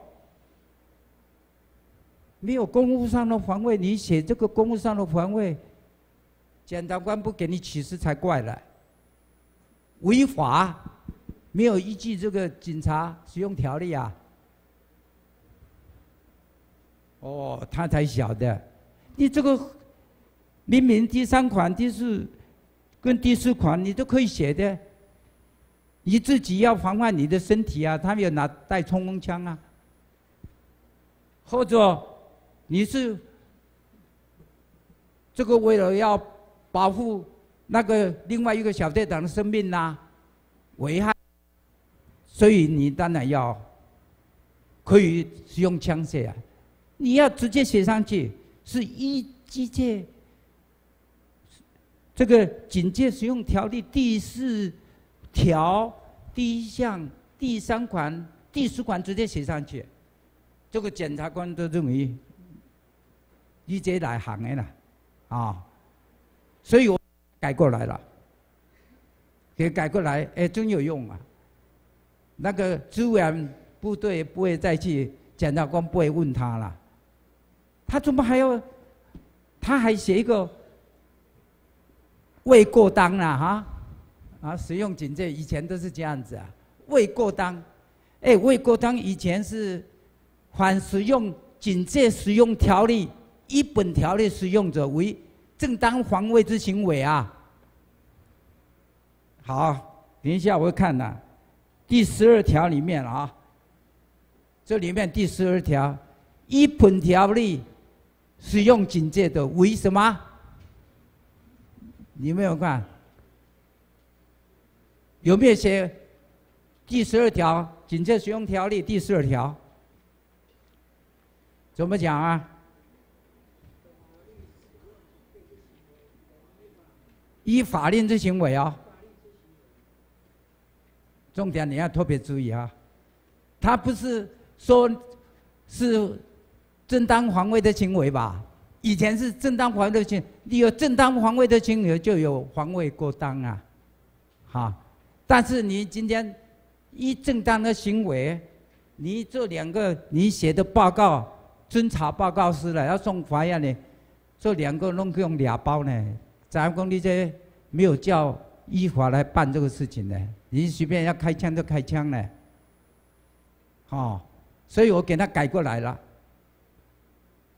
没有公务上的防卫，你写这个公务上的防卫，检察官不给你起诉才怪了。违法，没有依据这个警察使用条例啊！哦，他才晓得，你这个明明第三款、第四跟第四款你都可以写的，你自己要防范你的身体啊！他们有拿带冲锋枪啊，或者你是这个为了要保护。那个另外一个小队长的生命呐，危害，所以你当然要可以使用枪械啊，你要直接写上去，是一机械这个警戒使用条例第四条第一项第三款第四款直接写上去，这个检察官都认为你这来行的啦，啊，所以我。改过来了，给改过来，哎，真有用啊！那个支援部队不会再去，检察官不会问他了。他怎么还要？他还写一个未过当了哈？啊，使用警戒以前都是这样子啊，未过当，哎，未过当以前是反使用警戒使用条例一本条例使用者为。正当防卫之行为啊！好，等一下我会看呐，第十二条里面啊，这里面第十二条，一本条例使用警戒的为什么？你没有看？有没有写第十二条警戒使用条例第十二条？怎么讲啊？依法令之行为啊，重点你要特别注意啊，他不是说是正当防卫的行为吧？以前是正当防卫的行，你有正当防卫的行为，就有防卫过当啊，哈。但是你今天一正当的行为，你这两个你写的报告，侦查报告是了，要送法院呢，这两个弄用俩包呢。咱们公你这没有叫依法来办这个事情呢？你随便要开枪就开枪呢？哦，所以我给他改过来了。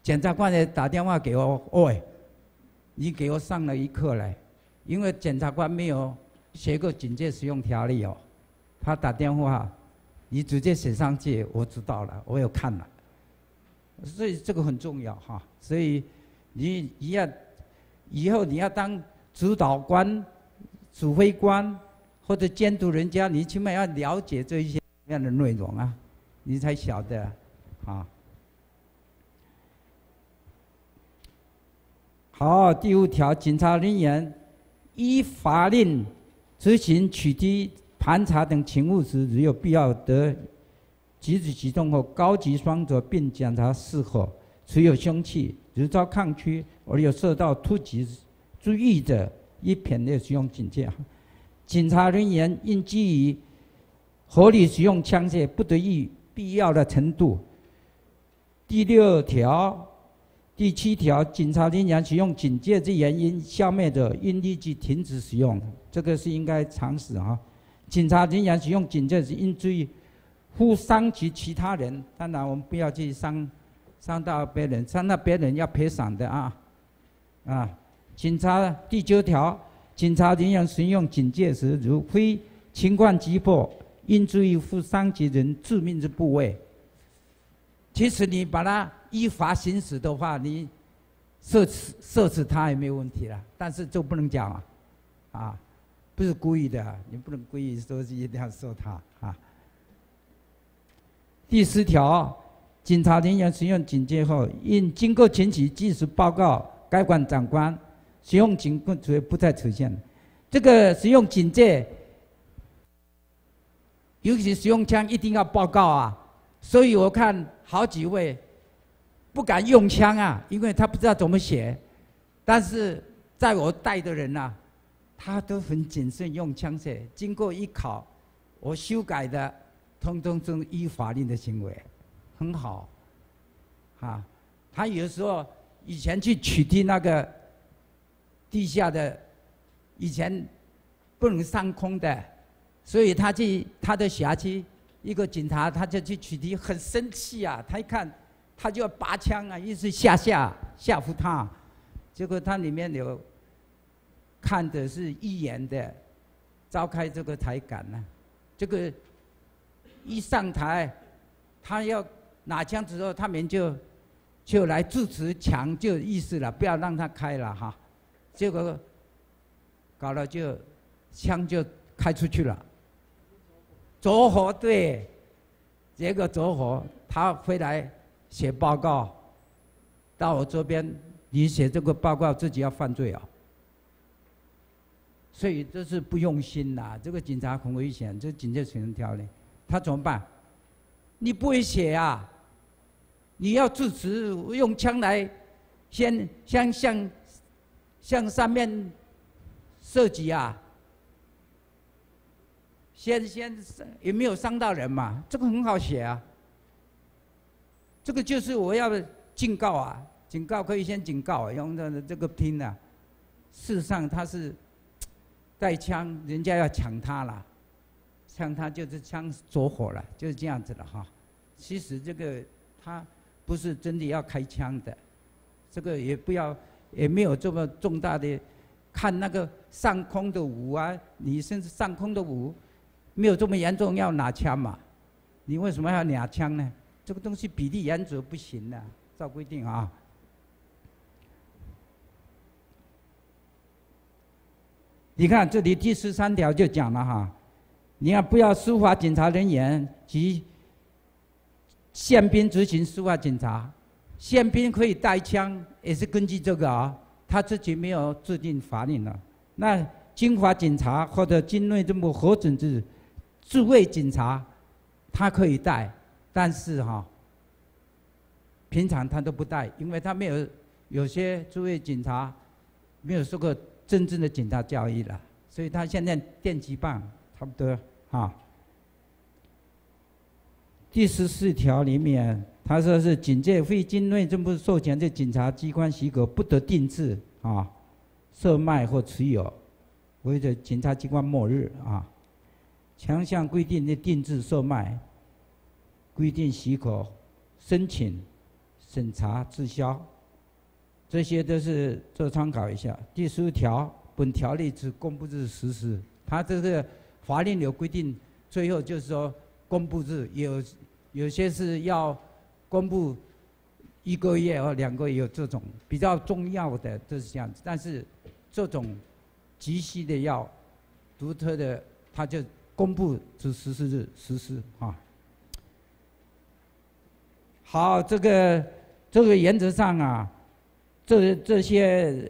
检察官也打电话给我，喂，你给我上了一课嘞，因为检察官没有写过警戒使用条例哦。他打电话，你直接写上去，我知道了，我有看了。所以这个很重要哈，所以你一样。以后你要当指导官、指挥官或者监督人家，你起码要了解这一些样的内容啊。你才晓得，啊。好，第五条，警察人员依法令执行取缔、盘查等勤务时，如有必要，得即时启动后，高级双手，并检查是否持有凶器。如遭抗拒而有受到突击注意者，一品的使用警戒。警察人员应基于合理使用枪械，不得于必要的程度。第六条。第七条，警察人员使用警戒之原因消灭者，应立即停止使用。这个是应该常识啊。警察人员使用警戒时，应注意勿伤及其他人。当然，我们不要去伤伤到别人，伤到别人要赔偿的啊。啊，警察第九条，警察人员使用警戒时，如非情况急迫，应注意勿伤及人致命之部位。其实你把它。依法行使的话，你射死射死他也没有问题了。但是就不能讲啊，啊，不是故意的，你不能故意说是一定要射他啊。第十条，警察人员使用警戒后，应经过前期及时报告该管长官，使用警棍罪不再出现。这个使用警戒，尤其使用枪一定要报告啊。所以我看好几位。不敢用枪啊，因为他不知道怎么写。但是在我带的人呐，他都很谨慎用枪械。经过一考，我修改的，通通是依法令的行为，很好。啊，他有时候以前去取缔那个地下的，以前不能上空的，所以他去他的辖区，一个警察他就去取缔，很生气啊，他一看。他就要拔枪啊，意思吓吓吓唬他，结果他里面有看的是一言的，召开这个台感呢，这个一上台，他要拿枪之后，他们就就来支持墙，就意思了，不要让他开了哈，结果搞了就枪就开出去了，着火对，结果着火，他回来。写报告到我这边，你写这个报告自己要犯罪啊！所以这是不用心呐，这个警察很危险，这警戒权条例，他怎么办？你不会写啊？你要制止用枪来，先向向向上面射击啊！先先有没有伤到人嘛？这个很好写啊。这个就是我要警告啊！警告可以先警告，用这这个拼啊。事实上他是带枪，人家要抢他了，抢他就是枪着火了，就是这样子的哈。其实这个他不是真的要开枪的，这个也不要，也没有这么重大的。看那个上空的舞啊，你甚至上空的舞没有这么严重，要拿枪嘛？你为什么要拿枪呢？这个东西比例原则不行的，照规定啊。你看这里第十三条就讲了哈，你看不要司法警察人员及宪兵执行司法警察，宪兵可以带枪，也是根据这个啊，他自己没有制定法令了。那军法警察或者军内这么核准制自卫警察，他可以带。但是哈，平常他都不带，因为他没有有些诸位警察没有受过真正的警察教育了，所以他现在电击棒差不多哈。第十四条里面他说是警戒非境内政府授权的警察机关许可，不得定制啊、售卖或持有，或者警察机关末日啊，强项规定的定制售卖。规定许可、申请、审查、滞销，这些都是做参考一下。第十条，本条例之公布日实施，它这个法令有规定，最后就是说公布日有有些是要公布一个月或两个月，有这种比较重要的就是这样子。但是这种急需的药独特的，它就公布之实施日实施啊。好，这个这个原则上啊，这这些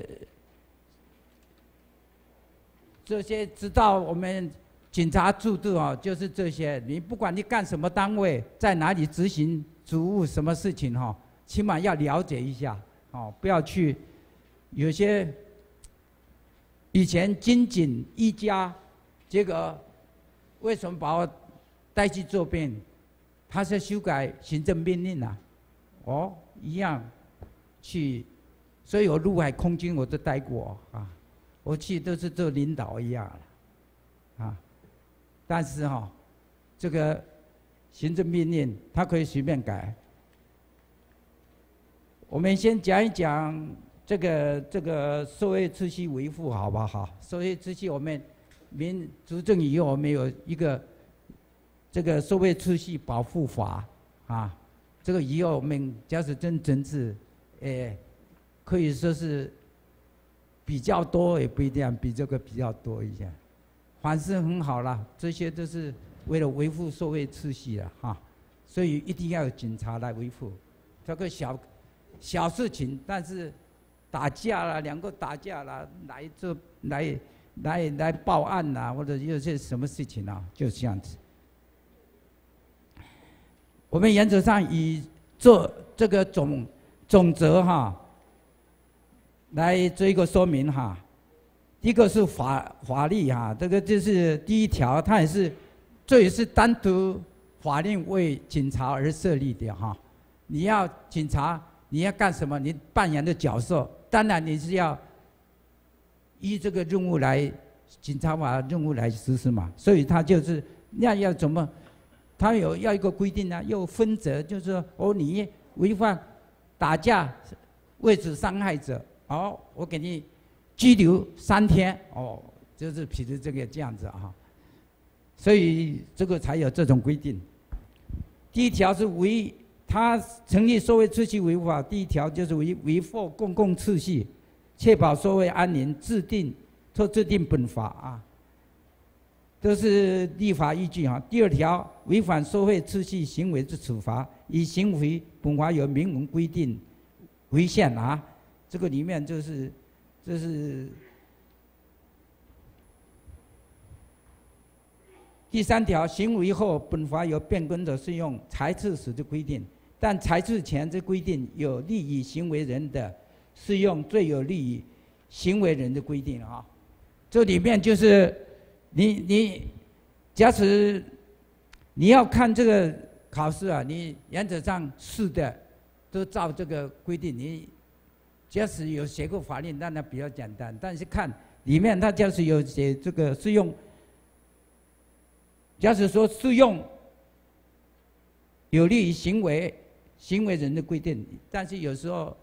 这些知道我们警察制度啊，就是这些。你不管你干什么单位，在哪里执行职务，什么事情哈，起码要了解一下，哦，不要去有些以前军警一家，结果为什么把我带去做兵？他是修改行政命令啊，哦，一样去，所以我陆海空军我都待过啊，我去都是做领导一样啊，但是哈，这个行政命令他可以随便改。我们先讲一讲这个这个社会秩序维护好不好？社会秩序我们民主政以后，我们有一个。这个社会秩序保护法啊，这个以后我们假使真整治，诶，可以说是比较多，也不一定比这个比较多一些，反正很好了。这些都是为了维护社会秩序了哈，所以一定要有警察来维护。这个小小事情，但是打架了，两个打架了，来这来来来报案呐，或者有些什么事情啊，就是这样子。我们原则上以做这个总总则哈，来做一个说明哈。一个是法法律哈，这个就是第一条，它也是这也是单独法令为警察而设立的哈。你要警察，你要干什么？你扮演的角色，当然你是要依这个任务来警察法任务来实施嘛。所以他就是那要怎么？他有要一个规定呢，又分则，就是说，哦，你违反打架，为此伤害者，哦，我给你拘留三天，哦，就是比如这个这样子啊，所以这个才有这种规定。第一条是违，他成立社会秩序违法，第一条就是维维护公共秩序，确保社会安宁，制定特制定本法啊。都是立法依据哈。第二条，违反社会秩序行为之处罚，以行为本法有明文规定为限啊。这个里面就是，这是第三条，行为后本法有变更的，适用裁撤时的规定，但裁撤前之规定有利于行为人的，适用最有利于行为人的规定啊。这里面就是。你你，假使你要看这个考试啊，你原则上是的，都照这个规定。你假使有学过法律，那那比较简单。但是看里面，它假使有写这个适用，假使说适用有利于行为行为人的规定，但是有时候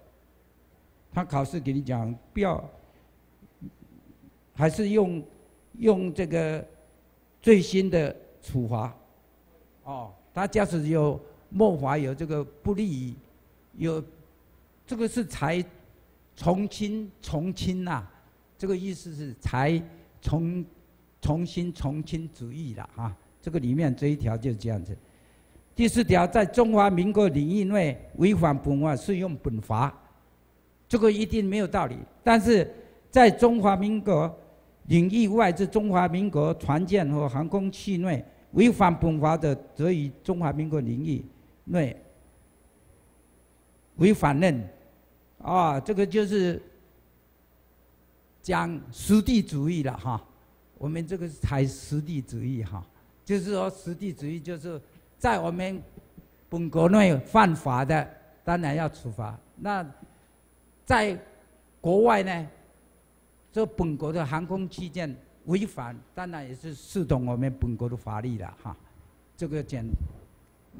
他考试给你讲，不要还是用。用这个最新的处罚，哦，他假使有末法有这个不利，有这个是才从轻从轻呐，这个意思是才从重新从轻主义了啊，这个里面这一条就是这样子。第四条，在中华民国领域内违反本法适用本法，这个一定没有道理，但是在中华民国。领域外之中华民国船舰和航空器内违反本法的，则于中华民国领域内违反任。啊，这个就是讲实地主义了哈。我们这个才实地主义哈，就是说实地主义就是在我们本国内犯法的，当然要处罚。那在国外呢？这本国的航空器件违反，当然也是视同我们本国的法律了哈。这个简，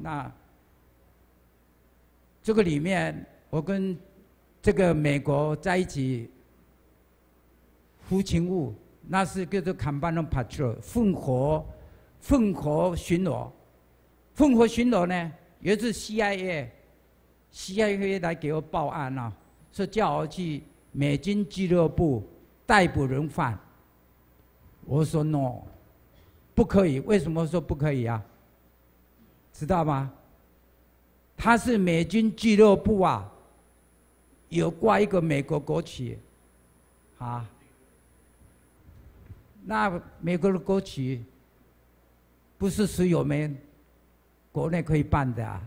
那这个里面，我跟这个美国在一起服勤务，那是叫做 Companion Patrol，混合混合巡逻。混合巡逻呢，也是 CIA，CIA 来给我报案啊，说叫我去美军俱乐部。逮捕人犯，我说 no，不可以。为什么说不可以啊？知道吗？他是美军俱乐部啊，有挂一个美国国旗，啊，那美国的国旗不是只有我们国内可以办的啊，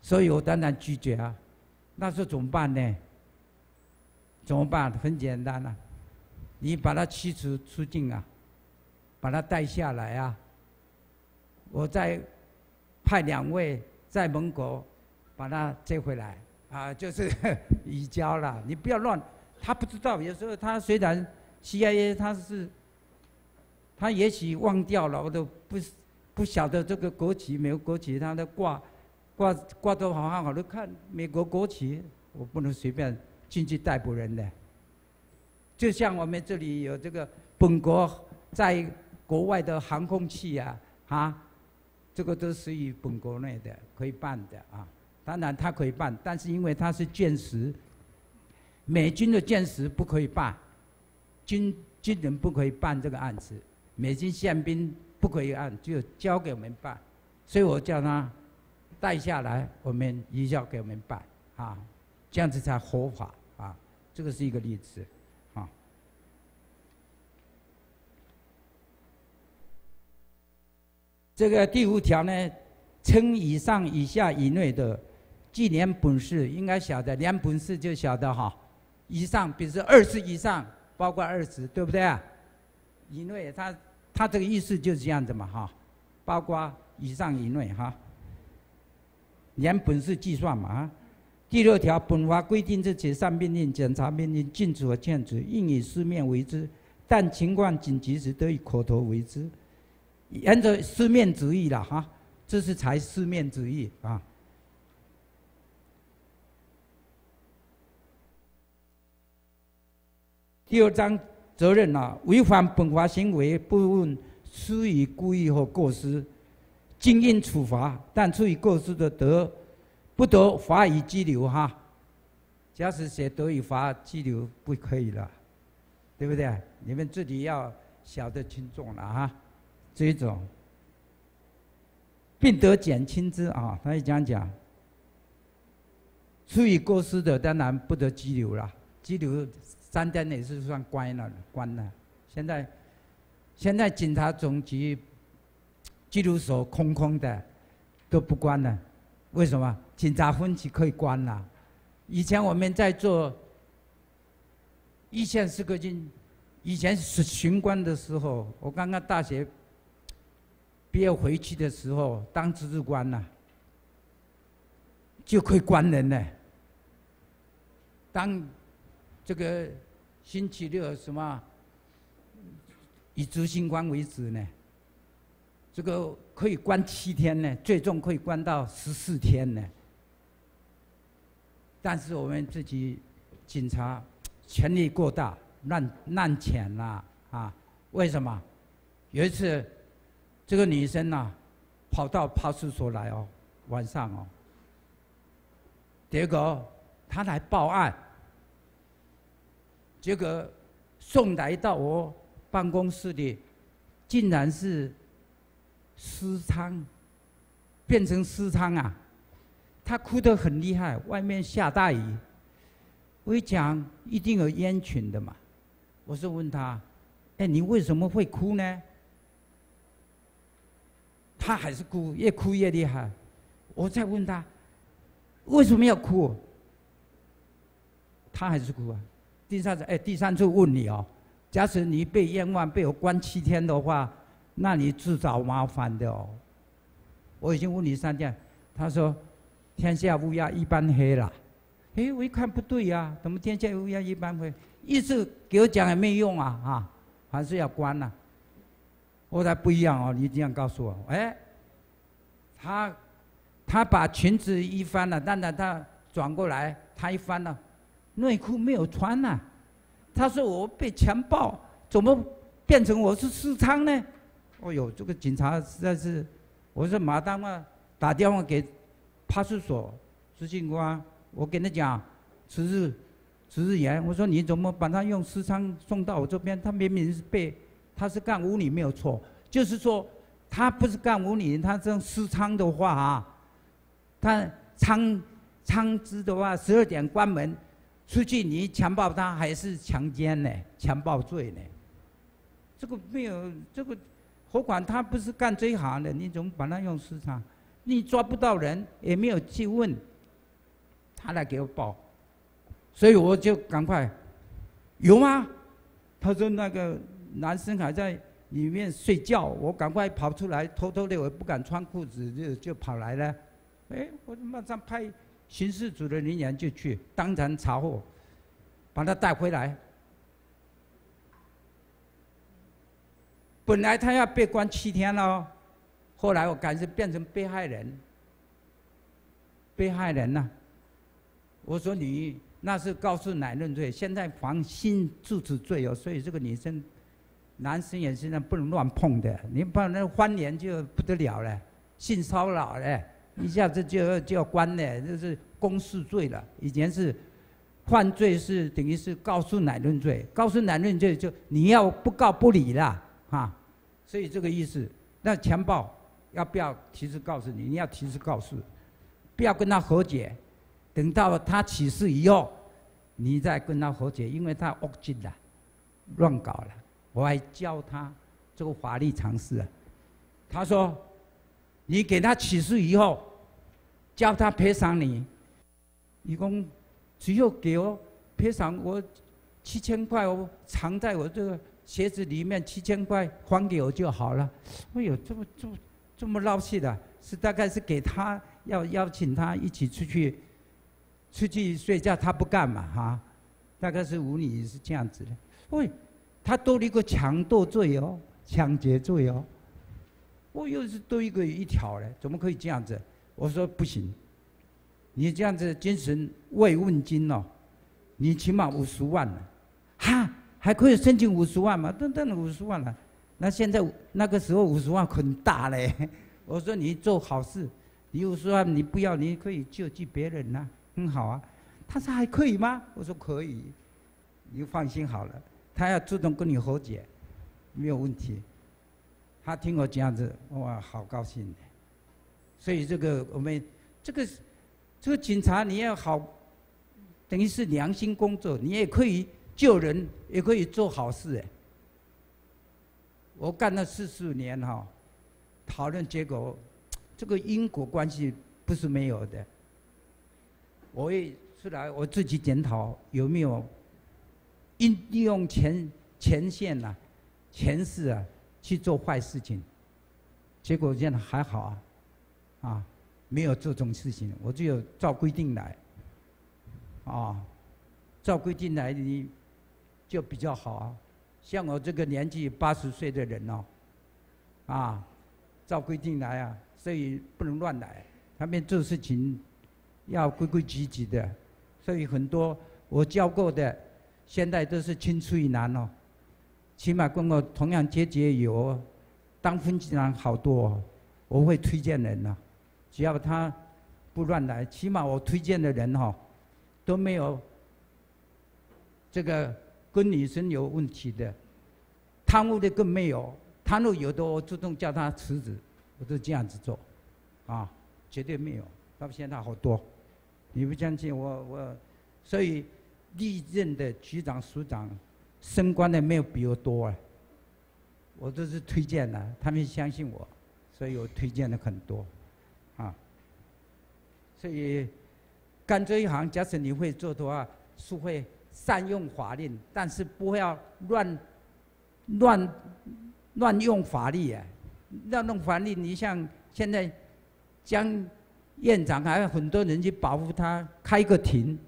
所以我当然拒绝啊。那是怎么办呢？怎么办？很简单啊，你把他驱逐出境啊，把他带下来啊。我再派两位在蒙古把他接回来啊，就是 移交了。你不要乱，他不知道。有时候他虽然 CIA，他是他也许忘掉了，我都不不晓得这个国旗没有国旗，他的挂挂挂都好好好的看美国国旗，我不能随便进去逮捕人的。就像我们这里有这个本国在国外的航空器啊，啊。这个都属于本国内的，可以办的啊。当然，他可以办，但是因为他是见识，美军的见识不可以办，军军人不可以办这个案子，美军宪兵不可以按，就交给我们办。所以我叫他带下来，我们移交给我们办啊，这样子才合法啊。这个是一个例子。这个第五条呢，称以上、以下、以内的，计年本事应该晓得，年本事就晓得哈。以上，比如说二十以上，包括二十，对不对啊？以内，他他这个意思就是这样子嘛哈，包括以上、以内哈。年本事计算嘛啊。第六条，本法规定之解散命令、检查命令、禁止和劝止，应以书面为之，但情况紧急时，得以口头为之。沿着四面主义了哈，这是才四面主义啊。第二章责任啊，违反本法行为不论出于故意或过失，经应处罚；但出于过失的，得不得罚以拘留哈？假使写得以罚拘留，不可以了，对不对？你们自己要晓得轻重了哈。这一种，并得减轻之啊！他也讲讲，出于过失的，当然不得拘留了。拘留三天也是算关了，关了。现在，现在警察总局拘留所空空的，都不关了。为什么？警察分局可以关了。以前我们在做一线四个军，以前是巡官的时候，我刚刚大学。毕业回去的时候，当值日官呐，就可以关人呢。当这个星期六什么以执行官为止呢，这个可以关七天呢，最终可以关到十四天呢。但是我们自己警察权力过大，滥滥权啦啊！为什么？有一次。这个女生呐，跑到派出所来哦，晚上哦，结果她来报案，结果送来到我办公室里，竟然是私娼，变成私娼啊！她哭得很厉害，外面下大雨，我一讲一定有烟群的嘛，我是问她，哎，你为什么会哭呢？他还是哭，越哭越厉害。我再问他，为什么要哭？他还是哭啊。第三次，哎，第三次问你哦，假使你被冤枉，被我关七天的话，那你自找麻烦的哦。我已经问你三遍，他说：“天下乌鸦一般黑了。”哎，我一看不对呀，怎么天下乌鸦一般黑？意思给我讲也没用啊，啊，还是要关呐。我才不一样哦！你这样告诉我，哎，他他把裙子一翻了，但然他转过来，他一翻了，内裤没有穿呐。他说我被强暴，怎么变成我是私娼呢？哦呦，这个警察实在是，我说马当啊，打电话给派出所执行官，我跟他讲，值日值日员，我说你怎么把他用私娼送到我这边？他明明是被。他是干无理没有错，就是说，他不是干无理，他这种私娼的话啊，他仓仓资的话，十二点关门，出去你强暴他还是强奸呢？强暴罪呢？这个没有这个，何况他不是干这一行的，你怎么把他用市场？你抓不到人，也没有去问，他来给我报，所以我就赶快，有吗？他说那个男生还在里面睡觉，我赶快跑出来，偷偷的我不敢穿裤子，就就跑来了。哎，我马上派刑事组的人员就去当场查获，把他带回来。本来他要被关七天了，后来我赶是变成被害人。被害人呐，我说你。那是告诉乃论罪，现在防性助持罪哦，所以这个女生、男生也是那不能乱碰的，你碰那翻脸就不得了了，性骚扰嘞，一下子就就要关了，这是公诉罪了。以前是犯罪是等于是告诉乃论罪，告诉乃论罪就你要不告不理了啊，所以这个意思。那强暴要不要提示告诉你？你要提示告诉，不要跟他和解。等到他起事以后，你再跟他和解，因为他恶进了，乱搞了。我还教他这个法律常识啊。他说：“你给他起诉以后，叫他赔偿你，一共只有给我赔偿我七千块，我藏在我这个鞋子里面，七千块还给我就好了。”哎呦，这么这么这么闹气的，是大概是给他要邀请他一起出去。出去睡觉他不干嘛哈，大概是无理是这样子的。喂，他多了一个强盗罪哦，抢劫罪哦，我又是多一个一条嘞，怎么可以这样子？我说不行，你这样子精神慰问金哦，你起码五十万呢，哈，还可以申请五十万吗？等等五十万了，那现在那个时候五十万很大嘞。我说你做好事，你五十万你不要，你可以救济别人呐。很好啊，他说还可以吗？我说可以，你放心好了。他要主动跟你和解，没有问题。他听我这样子，哇，好高兴。所以这个我们这个这个警察你要好，等于是良心工作，你也可以救人，也可以做好事哎。我干了四十年哈，讨论结果，这个因果关系不是没有的。我也出来，我自己检讨有没有利利用前前线呐、前世啊去做坏事情，结果现在还好啊，啊，没有这种事情，我只有照规定来，啊，照规定来你就比较好啊。像我这个年纪八十岁的人哦，啊，照规定来啊，所以不能乱来，他们做事情。要规规矩矩的，所以很多我教过的，现在都是青出于蓝哦。起码跟我同样阶级有当分级长好多，哦我会推荐人呐。只要他不乱来，起码我推荐的人哈都没有这个跟女生有问题的，贪污的更没有。贪污有的我主动叫他辞职，我都这样子做，啊，绝对没有。到现在好多。你不相信我，我所以历任的局长、署长升官的没有比我多啊。我都是推荐的，他们相信我，所以我推荐的很多，啊。所以干这一行，假使你会做的话，是会善用法令，但是不要乱乱乱用法律啊。乱用法律，你像现在江。院长还有很多人去保护他，开个庭，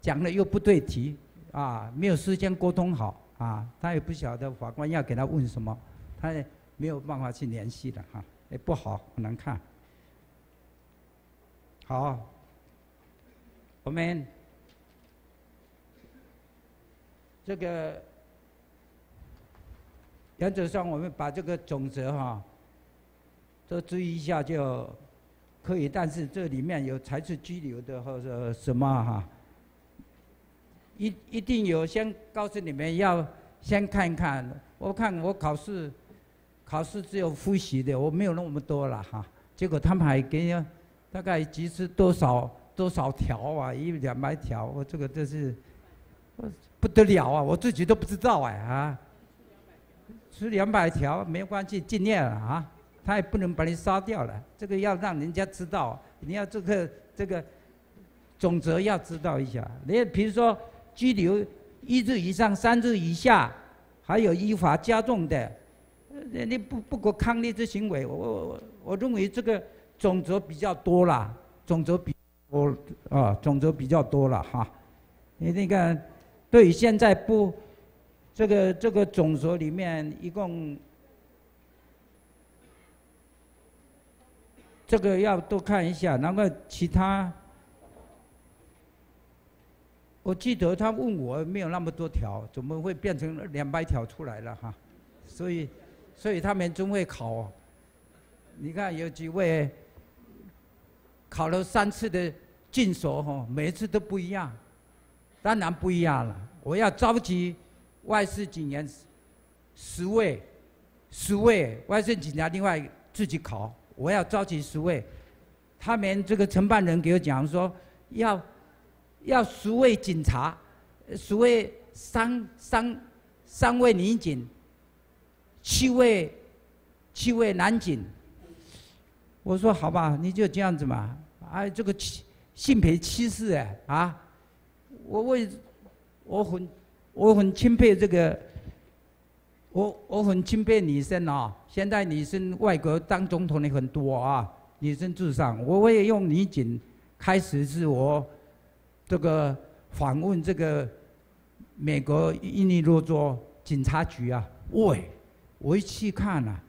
讲了又不对题，啊，没有时间沟通好，啊，他也不晓得法官要给他问什么，他也没有办法去联系的哈，也不好，很难看。好，我们这个原则上，我们把这个总则哈，都注意一下就。可以，但是这里面有才是拘留的或者什么哈，一一定有先告诉你们要先看一看。我看我考试，考试只有复习的，我没有那么多了哈。结果他们还给大概集是多少多少条啊？一两百条，我这个真是不得了啊！我自己都不知道哎啊，吃两百条没关系，尽量啊，他也不能把你杀掉了。这个要让人家知道，你要这个这个总则要知道一下。你比如说拘留一日以上三日以下，还有依法加重的，你不不可抗力之行为，我我我认为这个。总则比较多啦，总则比多啊，总则比较多了哈。你那个对于现在不，这个这个总则里面一共，这个要多看一下。然后其他，我记得他问我没有那么多条，怎么会变成两百条出来了哈？所以，所以他们真会考。你看有几位。考了三次的进所哈，每一次都不一样，当然不一样了。我要召集外事警员十位，十位外事警察另外自己考，我要召集十位。他们这个承办人给我讲说，要要十位警察，十位三三三位女警，七位七位男警。我说好吧，你就这样子嘛。哎，这个性别歧视哎啊！我为我很我很钦佩这个，我我很钦佩女生啊。现在女生外国当总统的很多啊，女生至上。我也用女警开始是我这个访问这个美国印尼罗州警察局啊。喂，我一去看啊，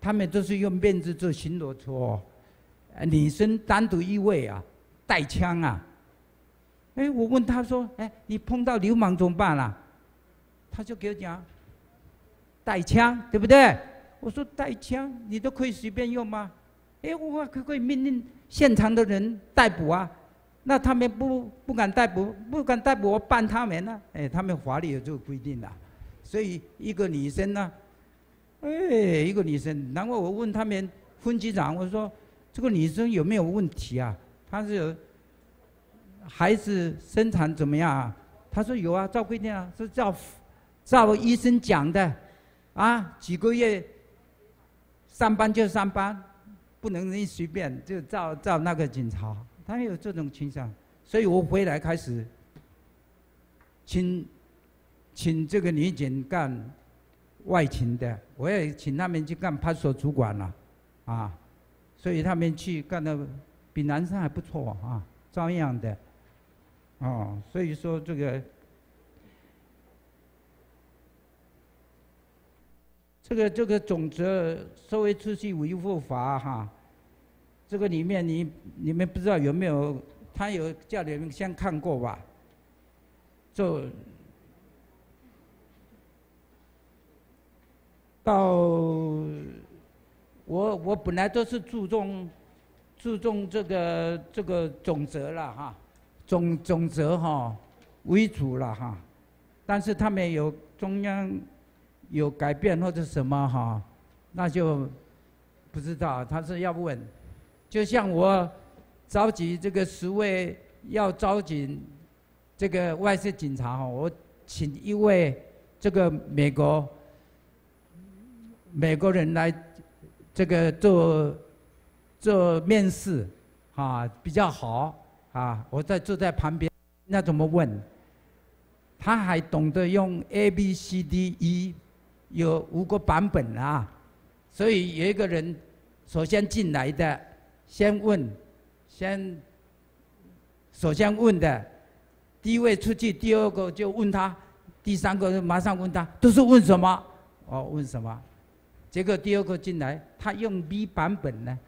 他们都是用面子做巡逻车。哦女生单独一位啊，带枪啊！哎，我问他说：“哎，你碰到流氓怎么办啊？”他就给我讲：“带枪，对不对？”我说：“带枪，你都可以随便用吗？”哎，我可不可以命令现场的人逮捕啊？那他们不不敢逮捕，不敢逮捕，我办他们呢？哎，他们法律有这个规定的，所以一个女生呢，哎，一个女生，然后我问他们分局长，我说。这个女生有没有问题啊？她是有孩子生产怎么样啊？她说有啊，照规定啊，是照照医生讲的，啊，几个月上班就上班，不能你随便就照照那个警察。她有这种倾向，所以我回来开始请请这个女警干外勤的，我也请他们去干派出所主管了，啊。所以他们去干的比男生还不错啊，照样的，哦，所以说这个，这个这个总则社会秩序维护法哈，这个里面你你们不知道有没有？他有叫你们先看过吧？就到。我我本来都是注重注重这个这个总则了哈，总总则哈为主了哈，但是他们有中央有改变或者什么哈，那就不知道他是要问，就像我召集这个十位要召集这个外事警察哈，我请一位这个美国美国人来。这个做做面试啊比较好啊，我在坐在旁边，那怎么问？他还懂得用 A B C D E，有五个版本啊，所以有一个人首先进来的，先问，先首先问的，第一位出去，第二个就问他，第三个马上问他，都是问什么？哦，问什么？结果第二个进来，他用 B 版本呢，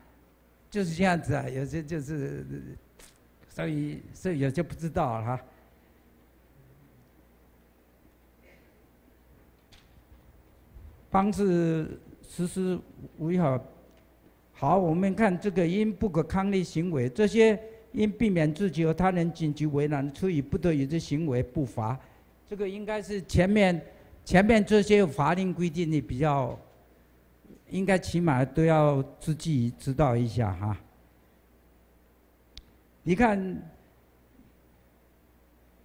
就是这样子啊。有些就是，所以所以有些不知道哈。方式实施为好，好，我们看这个因不可抗力行为，这些因避免自己和他人紧急为难，出于不得已之行为不罚。这个应该是前面前面这些法令规定的比较。应该起码都要自己知道一下哈。你看，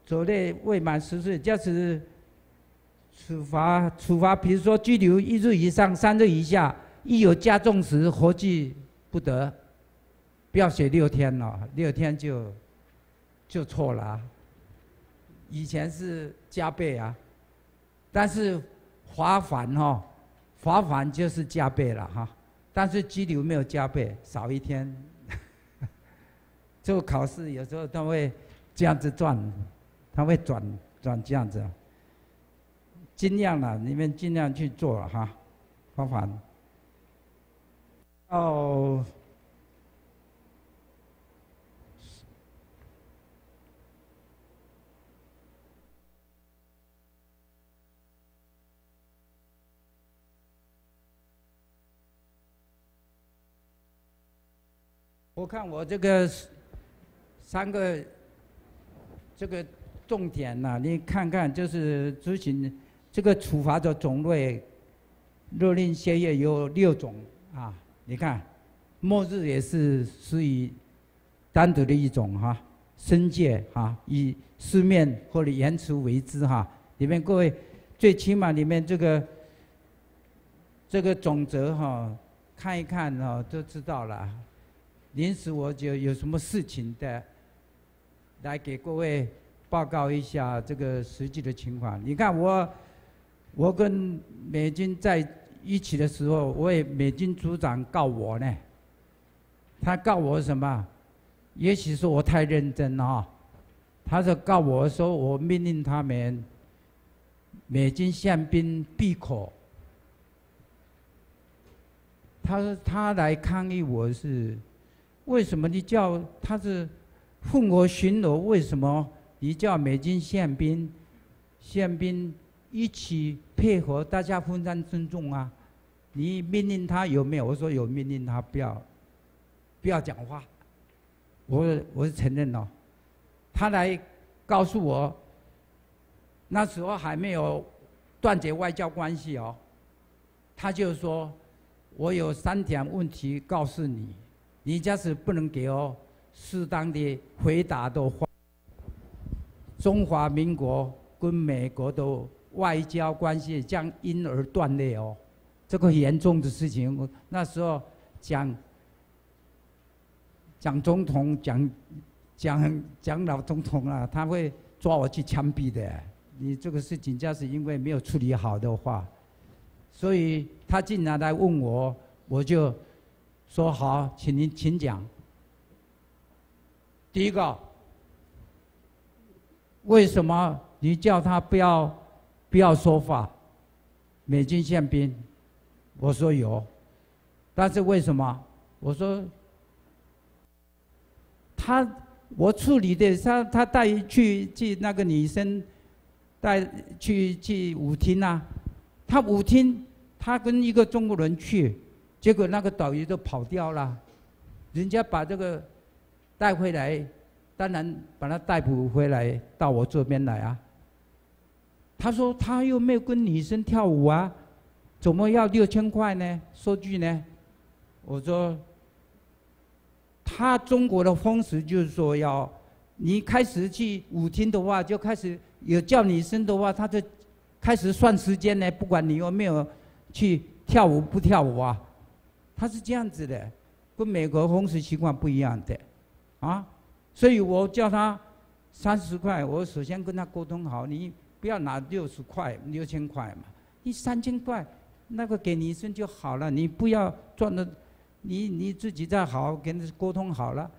左类未满十岁，就是处罚处罚，比如说拘留一日以上三日以下，一有加重时，活计不得。不要写六天了，六天就就错了。啊以前是加倍啊，但是罚款哈，罚款就是加倍了哈。但是拘留没有加倍，少一天。做考试有时候他会这样子转，他会转转这样子。尽量了，你们尽量去做哈，罚款。哦。我看我这个三个这个重点呐，你看看就是执行这个处罚的种类，勒令歇业有六种啊。你看，末日也是属于单独的一种哈，生界哈，以书面或者言辞为之哈。里面各位最起码里面这个这个总则哈，看一看哈，就知道了。临时我就有什么事情的，来给各位报告一下这个实际的情况。你看我，我跟美军在一起的时候，我也美军组长告我呢。他告我什么？也许是我太认真了。他说告我说我命令他们美军宪兵闭口。他说他来抗议我是。为什么你叫他是混合巡逻？为什么你叫美军宪兵、宪兵一起配合，大家互相尊重啊？你命令他有没有？我说有命令他不要不要讲话。我我是承认了。他来告诉我，那时候还没有断绝外交关系哦。他就说，我有三点问题告诉你。你假使不能给我适当的回答的话，中华民国跟美国都外交关系将因而断裂哦，这个严重的事情。我那时候讲讲总统讲讲讲老总统啊，他会抓我去枪毙的。你这个事情假使因为没有处理好的话，所以他竟然来问我，我就。说好，请您请讲。第一个，为什么你叫他不要不要说话？美军宪兵，我说有，但是为什么？我说他我处理的，他他带去去那个女生带去去舞厅啊，他舞厅他跟一个中国人去。结果那个导游都跑掉了，人家把这个带回来，当然把他逮捕回来到我这边来啊。他说他又没有跟女生跳舞啊，怎么要六千块呢？收据呢？我说，他中国的风俗就是说要你开始去舞厅的话，就开始有叫女生的话，他就开始算时间呢，不管你有没有去跳舞不跳舞啊。他是这样子的，跟美国风俗习惯不一样的，啊，所以我叫他三十块，我首先跟他沟通好，你不要拿六十块、六千块嘛，你三千块那个给你一生就好了，你不要赚的，你你自己再好跟他沟通好了。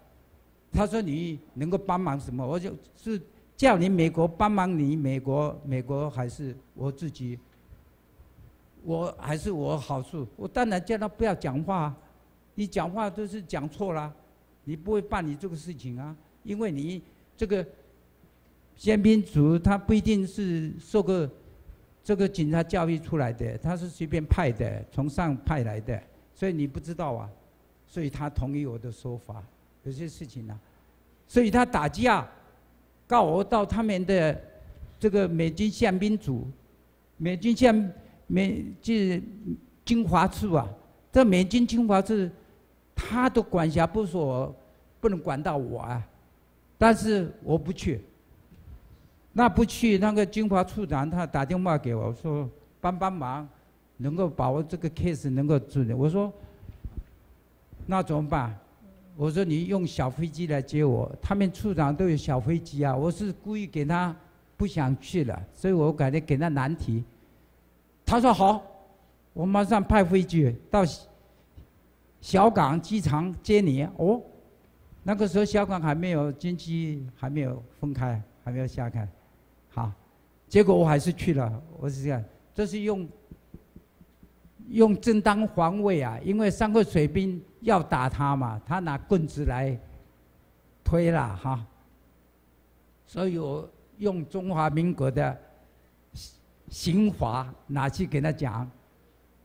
他说你能够帮忙什么？我就是叫你美国帮忙，你美国美国还是我自己。我还是我好处，我当然叫他不要讲话，你讲话都是讲错了，你不会办理这个事情啊，因为你这个宪兵组他不一定是受过这个警察教育出来的，他是随便派的，从上派来的，所以你不知道啊，所以他同意我的说法，有些事情呢，所以他打架告我到他们的这个美军宪兵组，美军宪。美就是金华处啊，这美军金华处，他的管辖不是我，不能管到我啊。但是我不去。那不去，那个军华处长他打电话给我说帮帮忙，能够把我这个 case 能够处理。我说那怎么办？我说你用小飞机来接我，他们处长都有小飞机啊。我是故意给他不想去了，所以我感觉给他难题。他说好，我马上派飞机到小港机场接你。哦，那个时候小港还没有经济还没有分开，还没有下开。好，结果我还是去了。我是这样，这是用用正当防卫啊，因为三个水兵要打他嘛，他拿棍子来推了哈。所以我用中华民国的刑法拿去给他讲，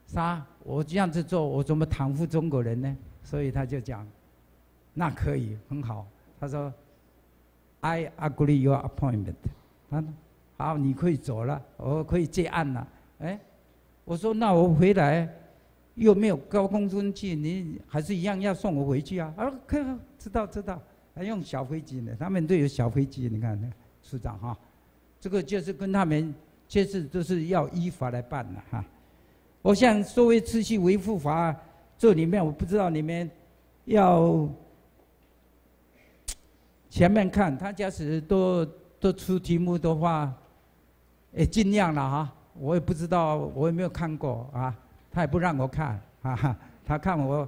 啥？我这样子做，我怎么袒护中国人呢？所以他就讲，那可以很好。他说，I agree your appointment。啊，好，你可以走了，我可以接案了。哎，我说那我回来又没有高空中气，你还是一样要送我回去啊？啊，可以，知道知道，还用小飞机呢，他们都有小飞机，你看，那处长哈，这个就是跟他们，这是都是要依法来办的哈。我想，作为秩序维护法这里面，我不知道你们要前面看，他假使都。都出题目的话，也尽量了哈。我也不知道，我也没有看过啊。他也不让我看啊。他看我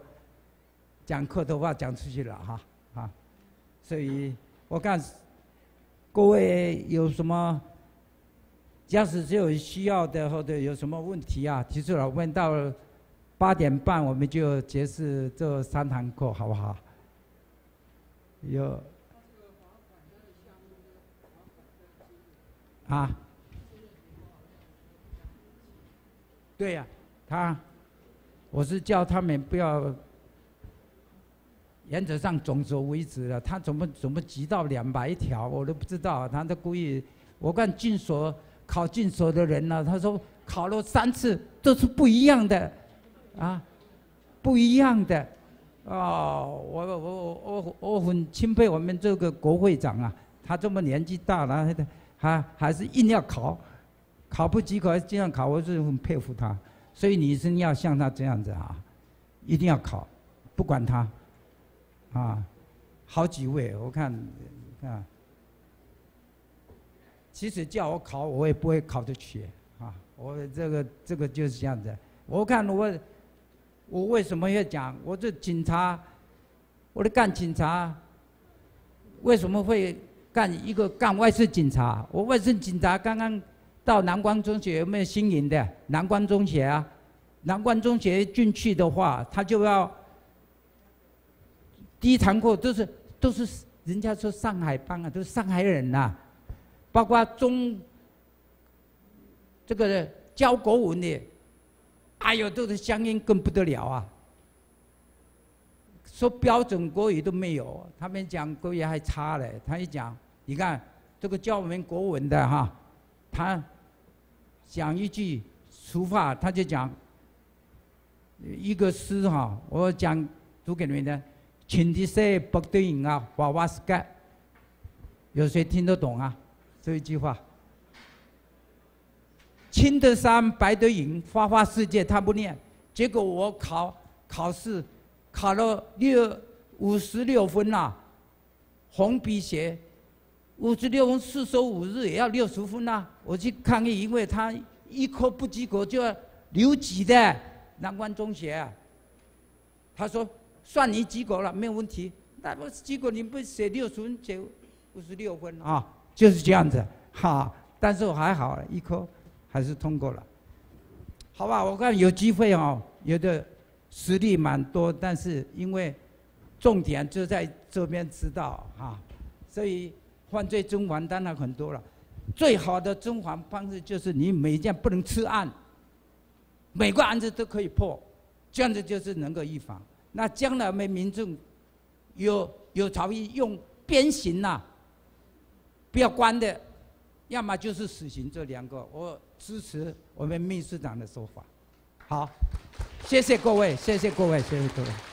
讲课的话讲出去了哈啊。所以我看各位有什么，假使只有需要的或者有什么问题啊，提出来问到八点半我们就结束这三堂课，好不好？有。啊，对呀，他，我是叫他们不要，原则上总所为止了。他怎么怎么集到两百条，我都不知道。他都故意，我看进所考进所的人呢，他说考了三次都是不一样的，啊，不一样的，哦，我我我我我很钦佩我们这个国会长啊，他这么年纪大了。还还是硬要考，考不及格还是这样考，我是很佩服他。所以你是要像他这样子啊，一定要考，不管他，啊，好几位我看啊，其实叫我考我也不会考得起啊。我这个这个就是这样子。我看我我为什么要讲？我这警察，我的干警察，为什么会？干一个干外事警察，我外事警察刚刚到南关中学有没有新营的？南关中学啊，南关中学进去的话，他就要第一堂课都是都是人家说上海帮啊，都是上海人呐，包括中这个教国文的，哎呦，都是乡音更不得了啊。说标准国语都没有，他们讲国语还差嘞。他一讲，你看这个教我们国文的哈，他讲一句俗话，他就讲一个诗哈，我讲读给你们的，青的色白的影啊，娃娃是盖，有谁听得懂啊？这一句话，青的山白的云，花花世界他不念，结果我考考试。考了六五十六分呐，红笔写五十六分四舍五日也要六十分呐。我去抗议，因为他一科不及格就要留级的南关中学。他说算你及格了，没有问题。那不及格你不写六十分，写五十六分啊？就是这样子哈。但是我还好，一科还是通过了。好吧，我看有机会哦，有的。实力蛮多，但是因为重点就在这边知道哈，所以犯罪中环当然很多了。最好的中环方式就是你每件不能吃案，每个案子都可以破，这样子就是能够预防。那将来我们民众有有朝意用鞭刑呐，不要关的，要么就是死刑这两个，我支持我们秘书长的说法。好。谢谢各位，谢谢各位，谢谢各位。